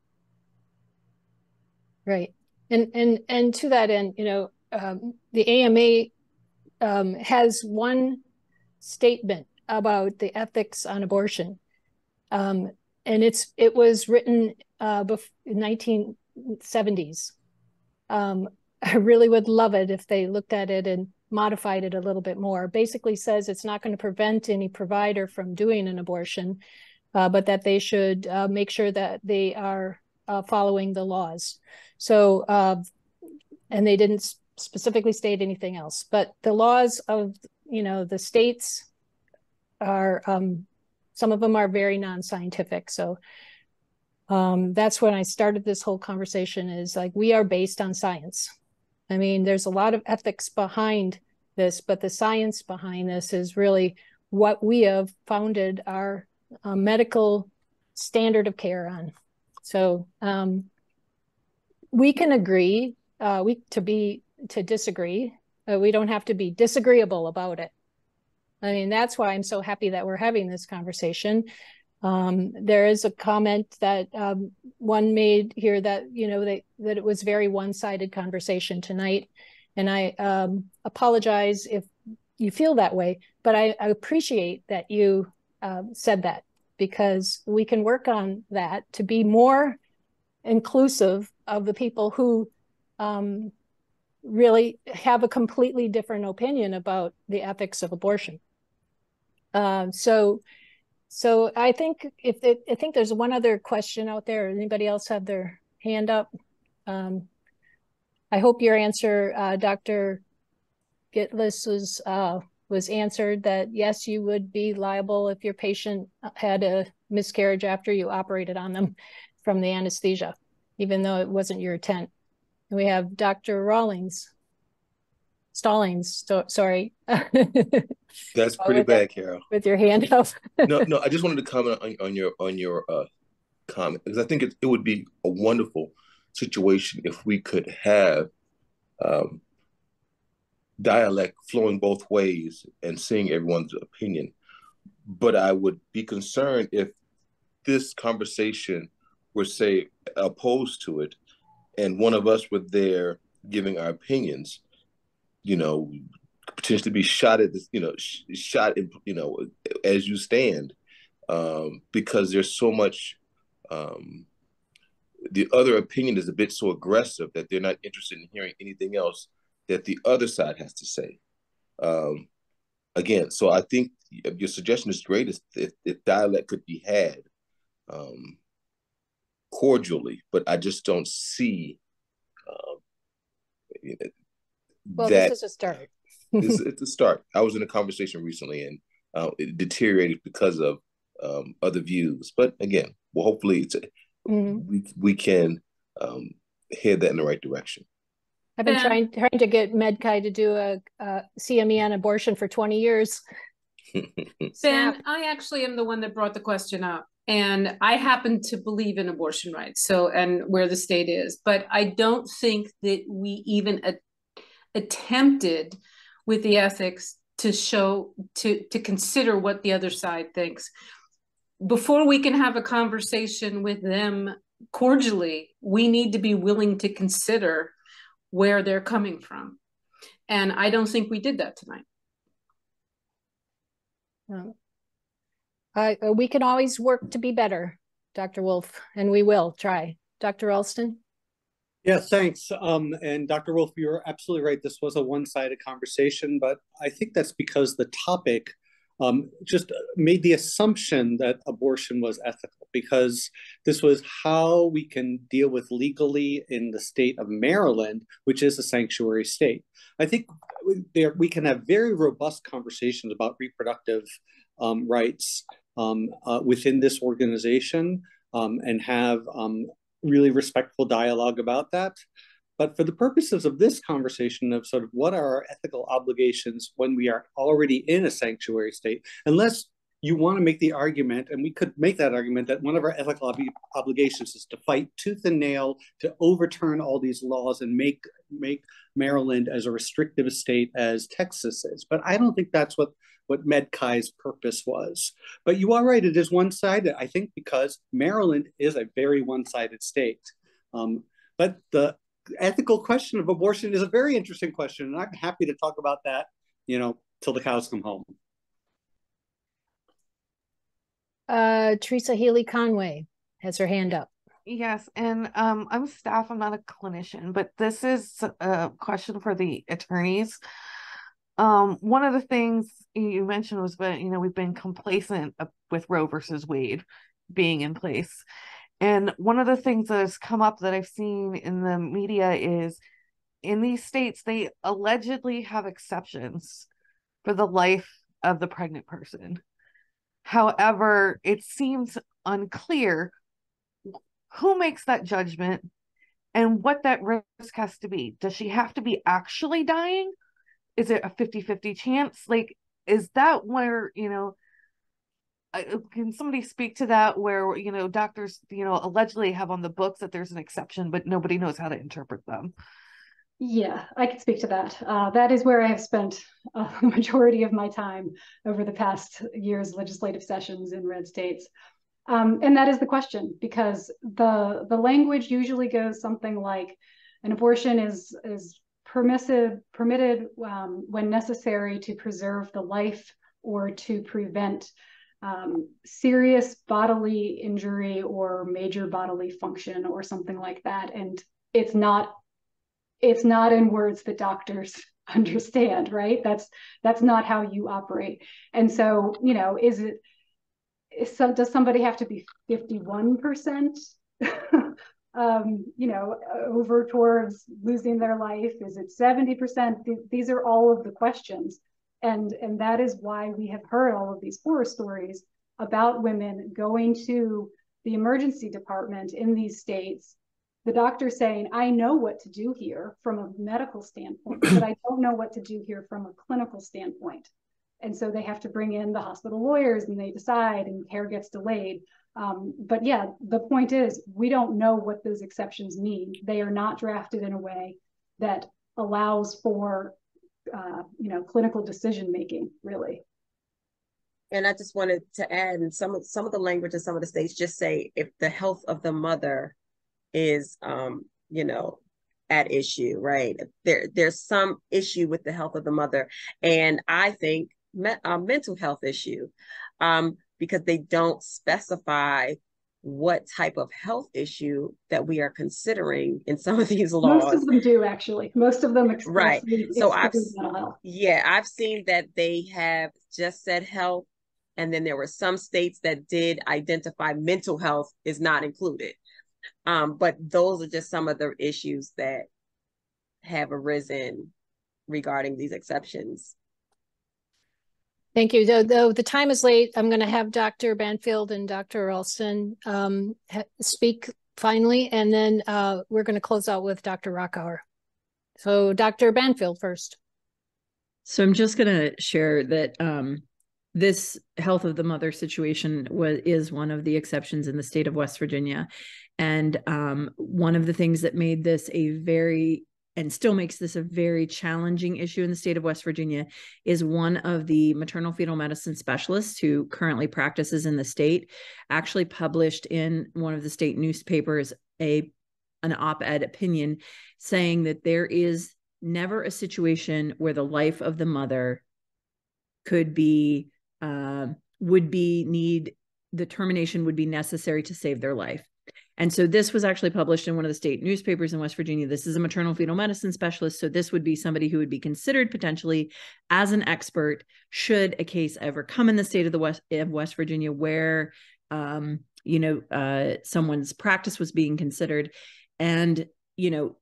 Right. And and and to that end, you know, um, the AMA um, has one statement about the ethics on abortion, um, and it's it was written uh, in 1970s. Um, I really would love it if they looked at it and modified it a little bit more. Basically, says it's not going to prevent any provider from doing an abortion, uh, but that they should uh, make sure that they are uh, following the laws. So, uh, and they didn't specifically state anything else, but the laws of, you know, the states are, um, some of them are very non-scientific. So um, that's when I started this whole conversation is like, we are based on science. I mean, there's a lot of ethics behind this, but the science behind this is really what we have founded our uh, medical standard of care on. So um, we can agree, uh, we to be to disagree. Uh, we don't have to be disagreeable about it. I mean, that's why I'm so happy that we're having this conversation. Um, there is a comment that um, one made here that you know that that it was very one-sided conversation tonight, and I um, apologize if you feel that way, but I, I appreciate that you uh, said that because we can work on that to be more inclusive of the people who um, really have a completely different opinion about the ethics of abortion. Um, so, so I think if I think there's one other question out there. Anybody else have their hand up? Um, I hope your answer, uh, Dr. Gitlis, was uh, was answered that yes, you would be liable if your patient had a miscarriage after you operated on them from the anesthesia, even though it wasn't your intent. we have Dr. Rawlings. Stallings, so, sorry. *laughs* That's pretty bad, Carol. With your hand up. no, no, *laughs* I just wanted to comment on, on your on your uh, comment because I think it, it would be a wonderful situation if we could have um, dialect flowing both ways and seeing everyone's opinion. But I would be concerned if this conversation were, say, opposed to it, and one of us were there giving our opinions, you know, potentially be shot at this, you know, sh- shot, in, you know, as you stand, um, because there's so much. Um, the other opinion is a bit so aggressive that they're not interested in hearing anything else that the other side has to say. Um, again, so I think your suggestion is great if, if dialect could be had um, cordially, but I just don't see um, you know, well, that. This is a start. *laughs* it's, *laughs* it's, a start. I was in a conversation recently and uh, it deteriorated because of um, other views. But again, well, hopefully it's a, mm-hmm. we, we can um, head that in the right direction. I've been trying trying to get MedChi to do a, a CME on abortion for 20 years. *laughs* Ben, I actually am the one that brought the question up. And I happen to believe in abortion rights, so and where the state is, but I don't think that we even a, attempted with the ethics to show to to consider what the other side thinks before we can have a conversation with them cordially. We need to be willing to consider where they're coming from. And I don't think we did that tonight. No. Uh, we can always work to be better, Dr. Wolf, and we will try. Dr. Ralston? Yeah, thanks. Um, and Dr. Wolf, you're absolutely right. This was a one-sided conversation, but I think that's because the topic um, just made the assumption that abortion was ethical because this was how we can deal with legally in the state of Maryland, which is a sanctuary state. I think we can have very robust conversations about reproductive um, rights um, uh, within this organization um, and have um, really respectful dialogue about that. But for the purposes of this conversation of sort of what are our ethical obligations when we are already in a sanctuary state, unless you want to make the argument, and we could make that argument that one of our ethical ob obligations is to fight tooth and nail to overturn all these laws and make make Maryland as a restrictive state as Texas is. But I don't think that's what what MedChi's purpose was. But you are right; it is one-sided. I think because Maryland is a very one-sided state. Um, but the ethical question of abortion is a very interesting question, and I'm happy to talk about that, you know, till the cows come home. Uh, Teresa Healy Conway has her hand up. Yes, and um, I'm staff. I'm not a clinician, but this is a question for the attorneys. Um, one of the things you mentioned was that you know we've been complacent with Roe versus Wade being in place, and one of the things that has come up that I've seen in the media is in these states, they allegedly have exceptions for the life of the pregnant person. However, it seems unclear who makes that judgment and what that risk has to be. Does she have to be actually dying? Is it a 50 50 chance? Like, is that where, you know, can somebody speak to that where, you know, doctors, you know, allegedly have on the books that there's an exception, but nobody knows how to interpret them? Yeah, I can speak to that. Uh, that is where I have spent *laughs* a majority of my time over the past year's legislative sessions in red states. Um, and that is the question, because the the language usually goes something like, an abortion is is permissive permitted um, when necessary to preserve the life or to prevent um, serious bodily injury or major bodily function or something like that. And it's not it's not in words that doctors *laughs* understand right? That's that's not how you operate. And so you know is it is some, does somebody have to be 51% *laughs* um, you know over towards losing their life? Is it 70% these are all of the questions and and that is why we have heard all of these horror stories about women going to the emergency department in these states the doctor saying, I know what to do here from a medical standpoint, but I don't know what to do here from a clinical standpoint. And so they have to bring in the hospital lawyers and they decide and care gets delayed. Um, but yeah, the point is we don't know what those exceptions mean. They are not drafted in a way that allows for uh, you know clinical decision making really. And I just wanted to add, some of some of the language in some of the states just say if the health of the mother is um, you know, at issue, right? There, there's some issue with the health of the mother, and I think me- a mental health issue, um, because they don't specify what type of health issue that we are considering in some of these laws. Most of them do actually. Most of them right. So I've yeah, I've seen that they have just said health, and then there were some states that did identify mental health is not included. Um, but those are just some of the issues that have arisen regarding these exceptions. Thank you. Though, though the time is late, I'm going to have Dr. Banfield and Dr. Ralston um, speak finally, and then uh, we're going to close out with Dr. Rockower. So, Dr. Banfield first. So, I'm just going to share that um, this health of the mother situation was is one of the exceptions in the state of West Virginia, and um, one of the things that made this a very and still makes this a very challenging issue in the state of West Virginia is one of the maternal fetal medicine specialists who currently practices in the state actually published in one of the state newspapers a an op-ed opinion saying that there is never a situation where the life of the mother could be uh, would be need the termination would be necessary to save their life and so this was actually published in one of the state newspapers in West Virginia. This is a maternal fetal medicine specialist. So this would be somebody who would be considered potentially as an expert should a case ever come in the state of the West of West Virginia where um, you know uh, someone's practice was being considered. And you know,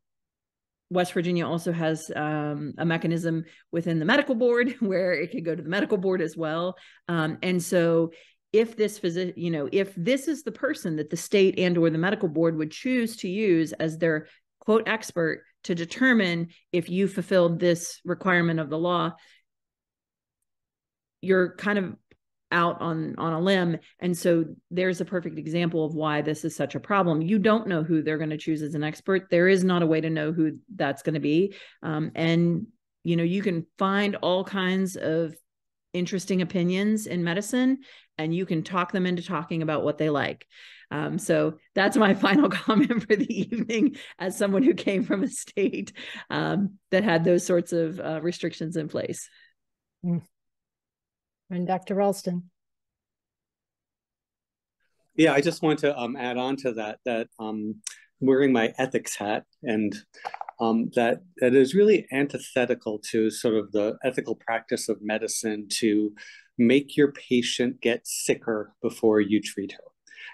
West Virginia also has um, a mechanism within the medical board *laughs* where it could go to the medical board as well. Um, and so if this physician, you know, if this is the person that the state and or the medical board would choose to use as their quote expert to determine if you fulfilled this requirement of the law, you're kind of out on on a limb. And so there's a perfect example of why this is such a problem. You don't know who they're going to choose as an expert. There is not a way to know who that's going to be. Um, and you know you can find all kinds of interesting opinions in medicine and you can talk them into talking about what they like. Um, so that's my *laughs* final comment for the evening as someone who came from a state um, that had those sorts of uh, restrictions in place. Mm. And Dr. Ralston. Yeah, I just want to um, add on to that, that um, wearing my ethics hat and um, that that is really antithetical to sort of the ethical practice of medicine to make your patient get sicker before you treat her.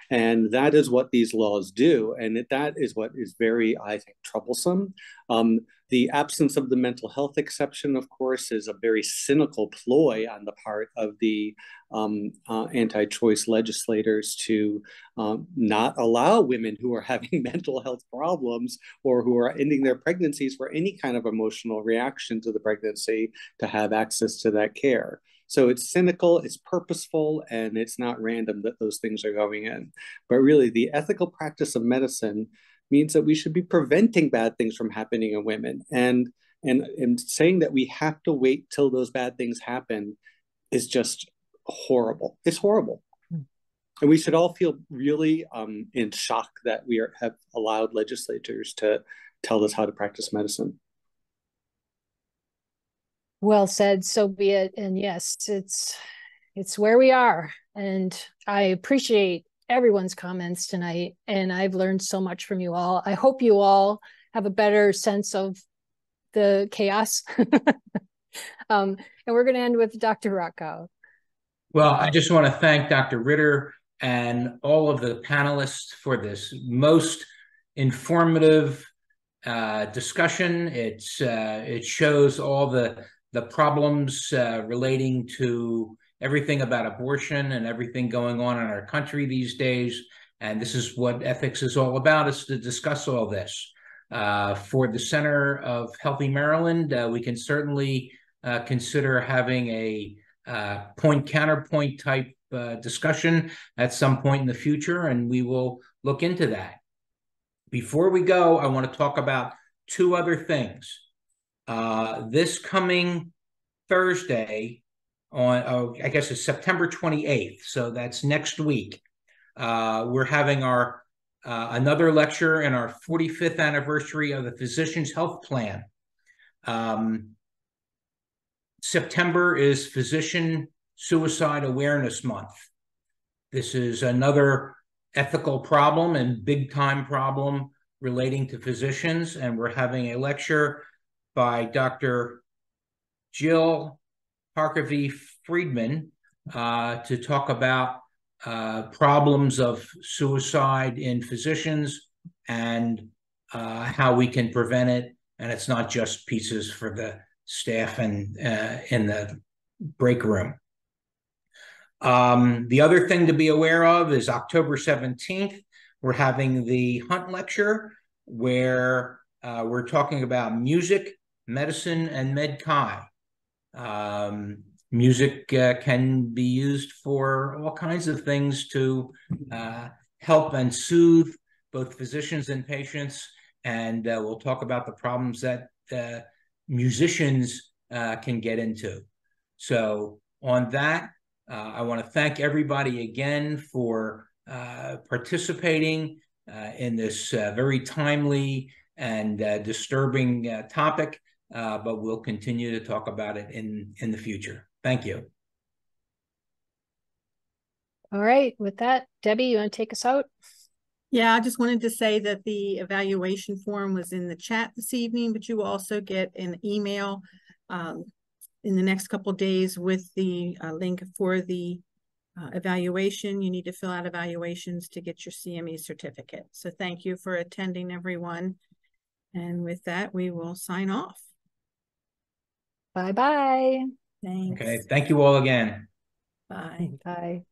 And that is what these laws do. And that is what is very, I think, troublesome. Um, the absence of the mental health exception, of course, is a very cynical ploy on the part of the um, uh, anti choice legislators to um, not allow women who are *laughs* having mental health problems or who are ending their pregnancies for any kind of emotional reaction to the pregnancy to have access to that care. So it's cynical, it's purposeful, and it's not random that those things are going in. But really, the ethical practice of medicine means that we should be preventing bad things from happening in women. And and and saying that we have to wait till those bad things happen is just horrible. It's horrible. And we should all feel really um, in shock that we are, have allowed legislators to tell us how to practice medicine. Well said, so be it. And yes, it's it's where we are. And I appreciate everyone's comments tonight. And I've learned so much from you all. I hope you all have a better sense of the chaos. *laughs* um, and we're going to end with Dr. Rockow. Well, I just want to thank Dr. Ritter and all of the panelists for this most informative uh, discussion. It's uh, it shows all the the problems uh, relating to everything about abortion and everything going on in our country these days. And this is what ethics is all about, is to discuss all this. Uh, for the Center of Healthy Maryland, uh, we can certainly uh, consider having a uh, point counterpoint type uh, discussion at some point in the future, and we will look into that. Before we go, I want to talk about two other things. Uh, this coming Thursday, on oh, I guess it's September 28th, so that's next week. Uh, we're having our uh, another lecture in our 45th anniversary of the Physicians Health Plan. Um, September is Physician Suicide Awareness Month. This is another ethical problem and big time problem relating to physicians, and we're having a lecture by Dr. Jill Harkavy Friedman uh, to talk about uh, problems of suicide in physicians and uh, how we can prevent it. And it's not just pieces for the staff and uh, in the break room. Um, the other thing to be aware of is October 17th, we're having the Hunt Lecture where uh, we're talking about music, medicine, and MedChi. Um, music uh, can be used for all kinds of things to uh, help and soothe both physicians and patients. And uh, we'll talk about the problems that uh, musicians uh, can get into. So, on that, uh, I want to thank everybody again for participating in this very timely and disturbing topic. Uh, but we'll continue to talk about it in in the future. Thank you. All right. With that, Debbie, you want to take us out? Yeah, I just wanted to say that the evaluation form was in the chat this evening, but you will also get an email um, in the next couple days with the uh, link for the uh, evaluation. You need to fill out evaluations to get your CME certificate. So thank you for attending, everyone. And with that, we will sign off. Bye bye. Thanks. Okay. Thank you all again. Bye. Bye.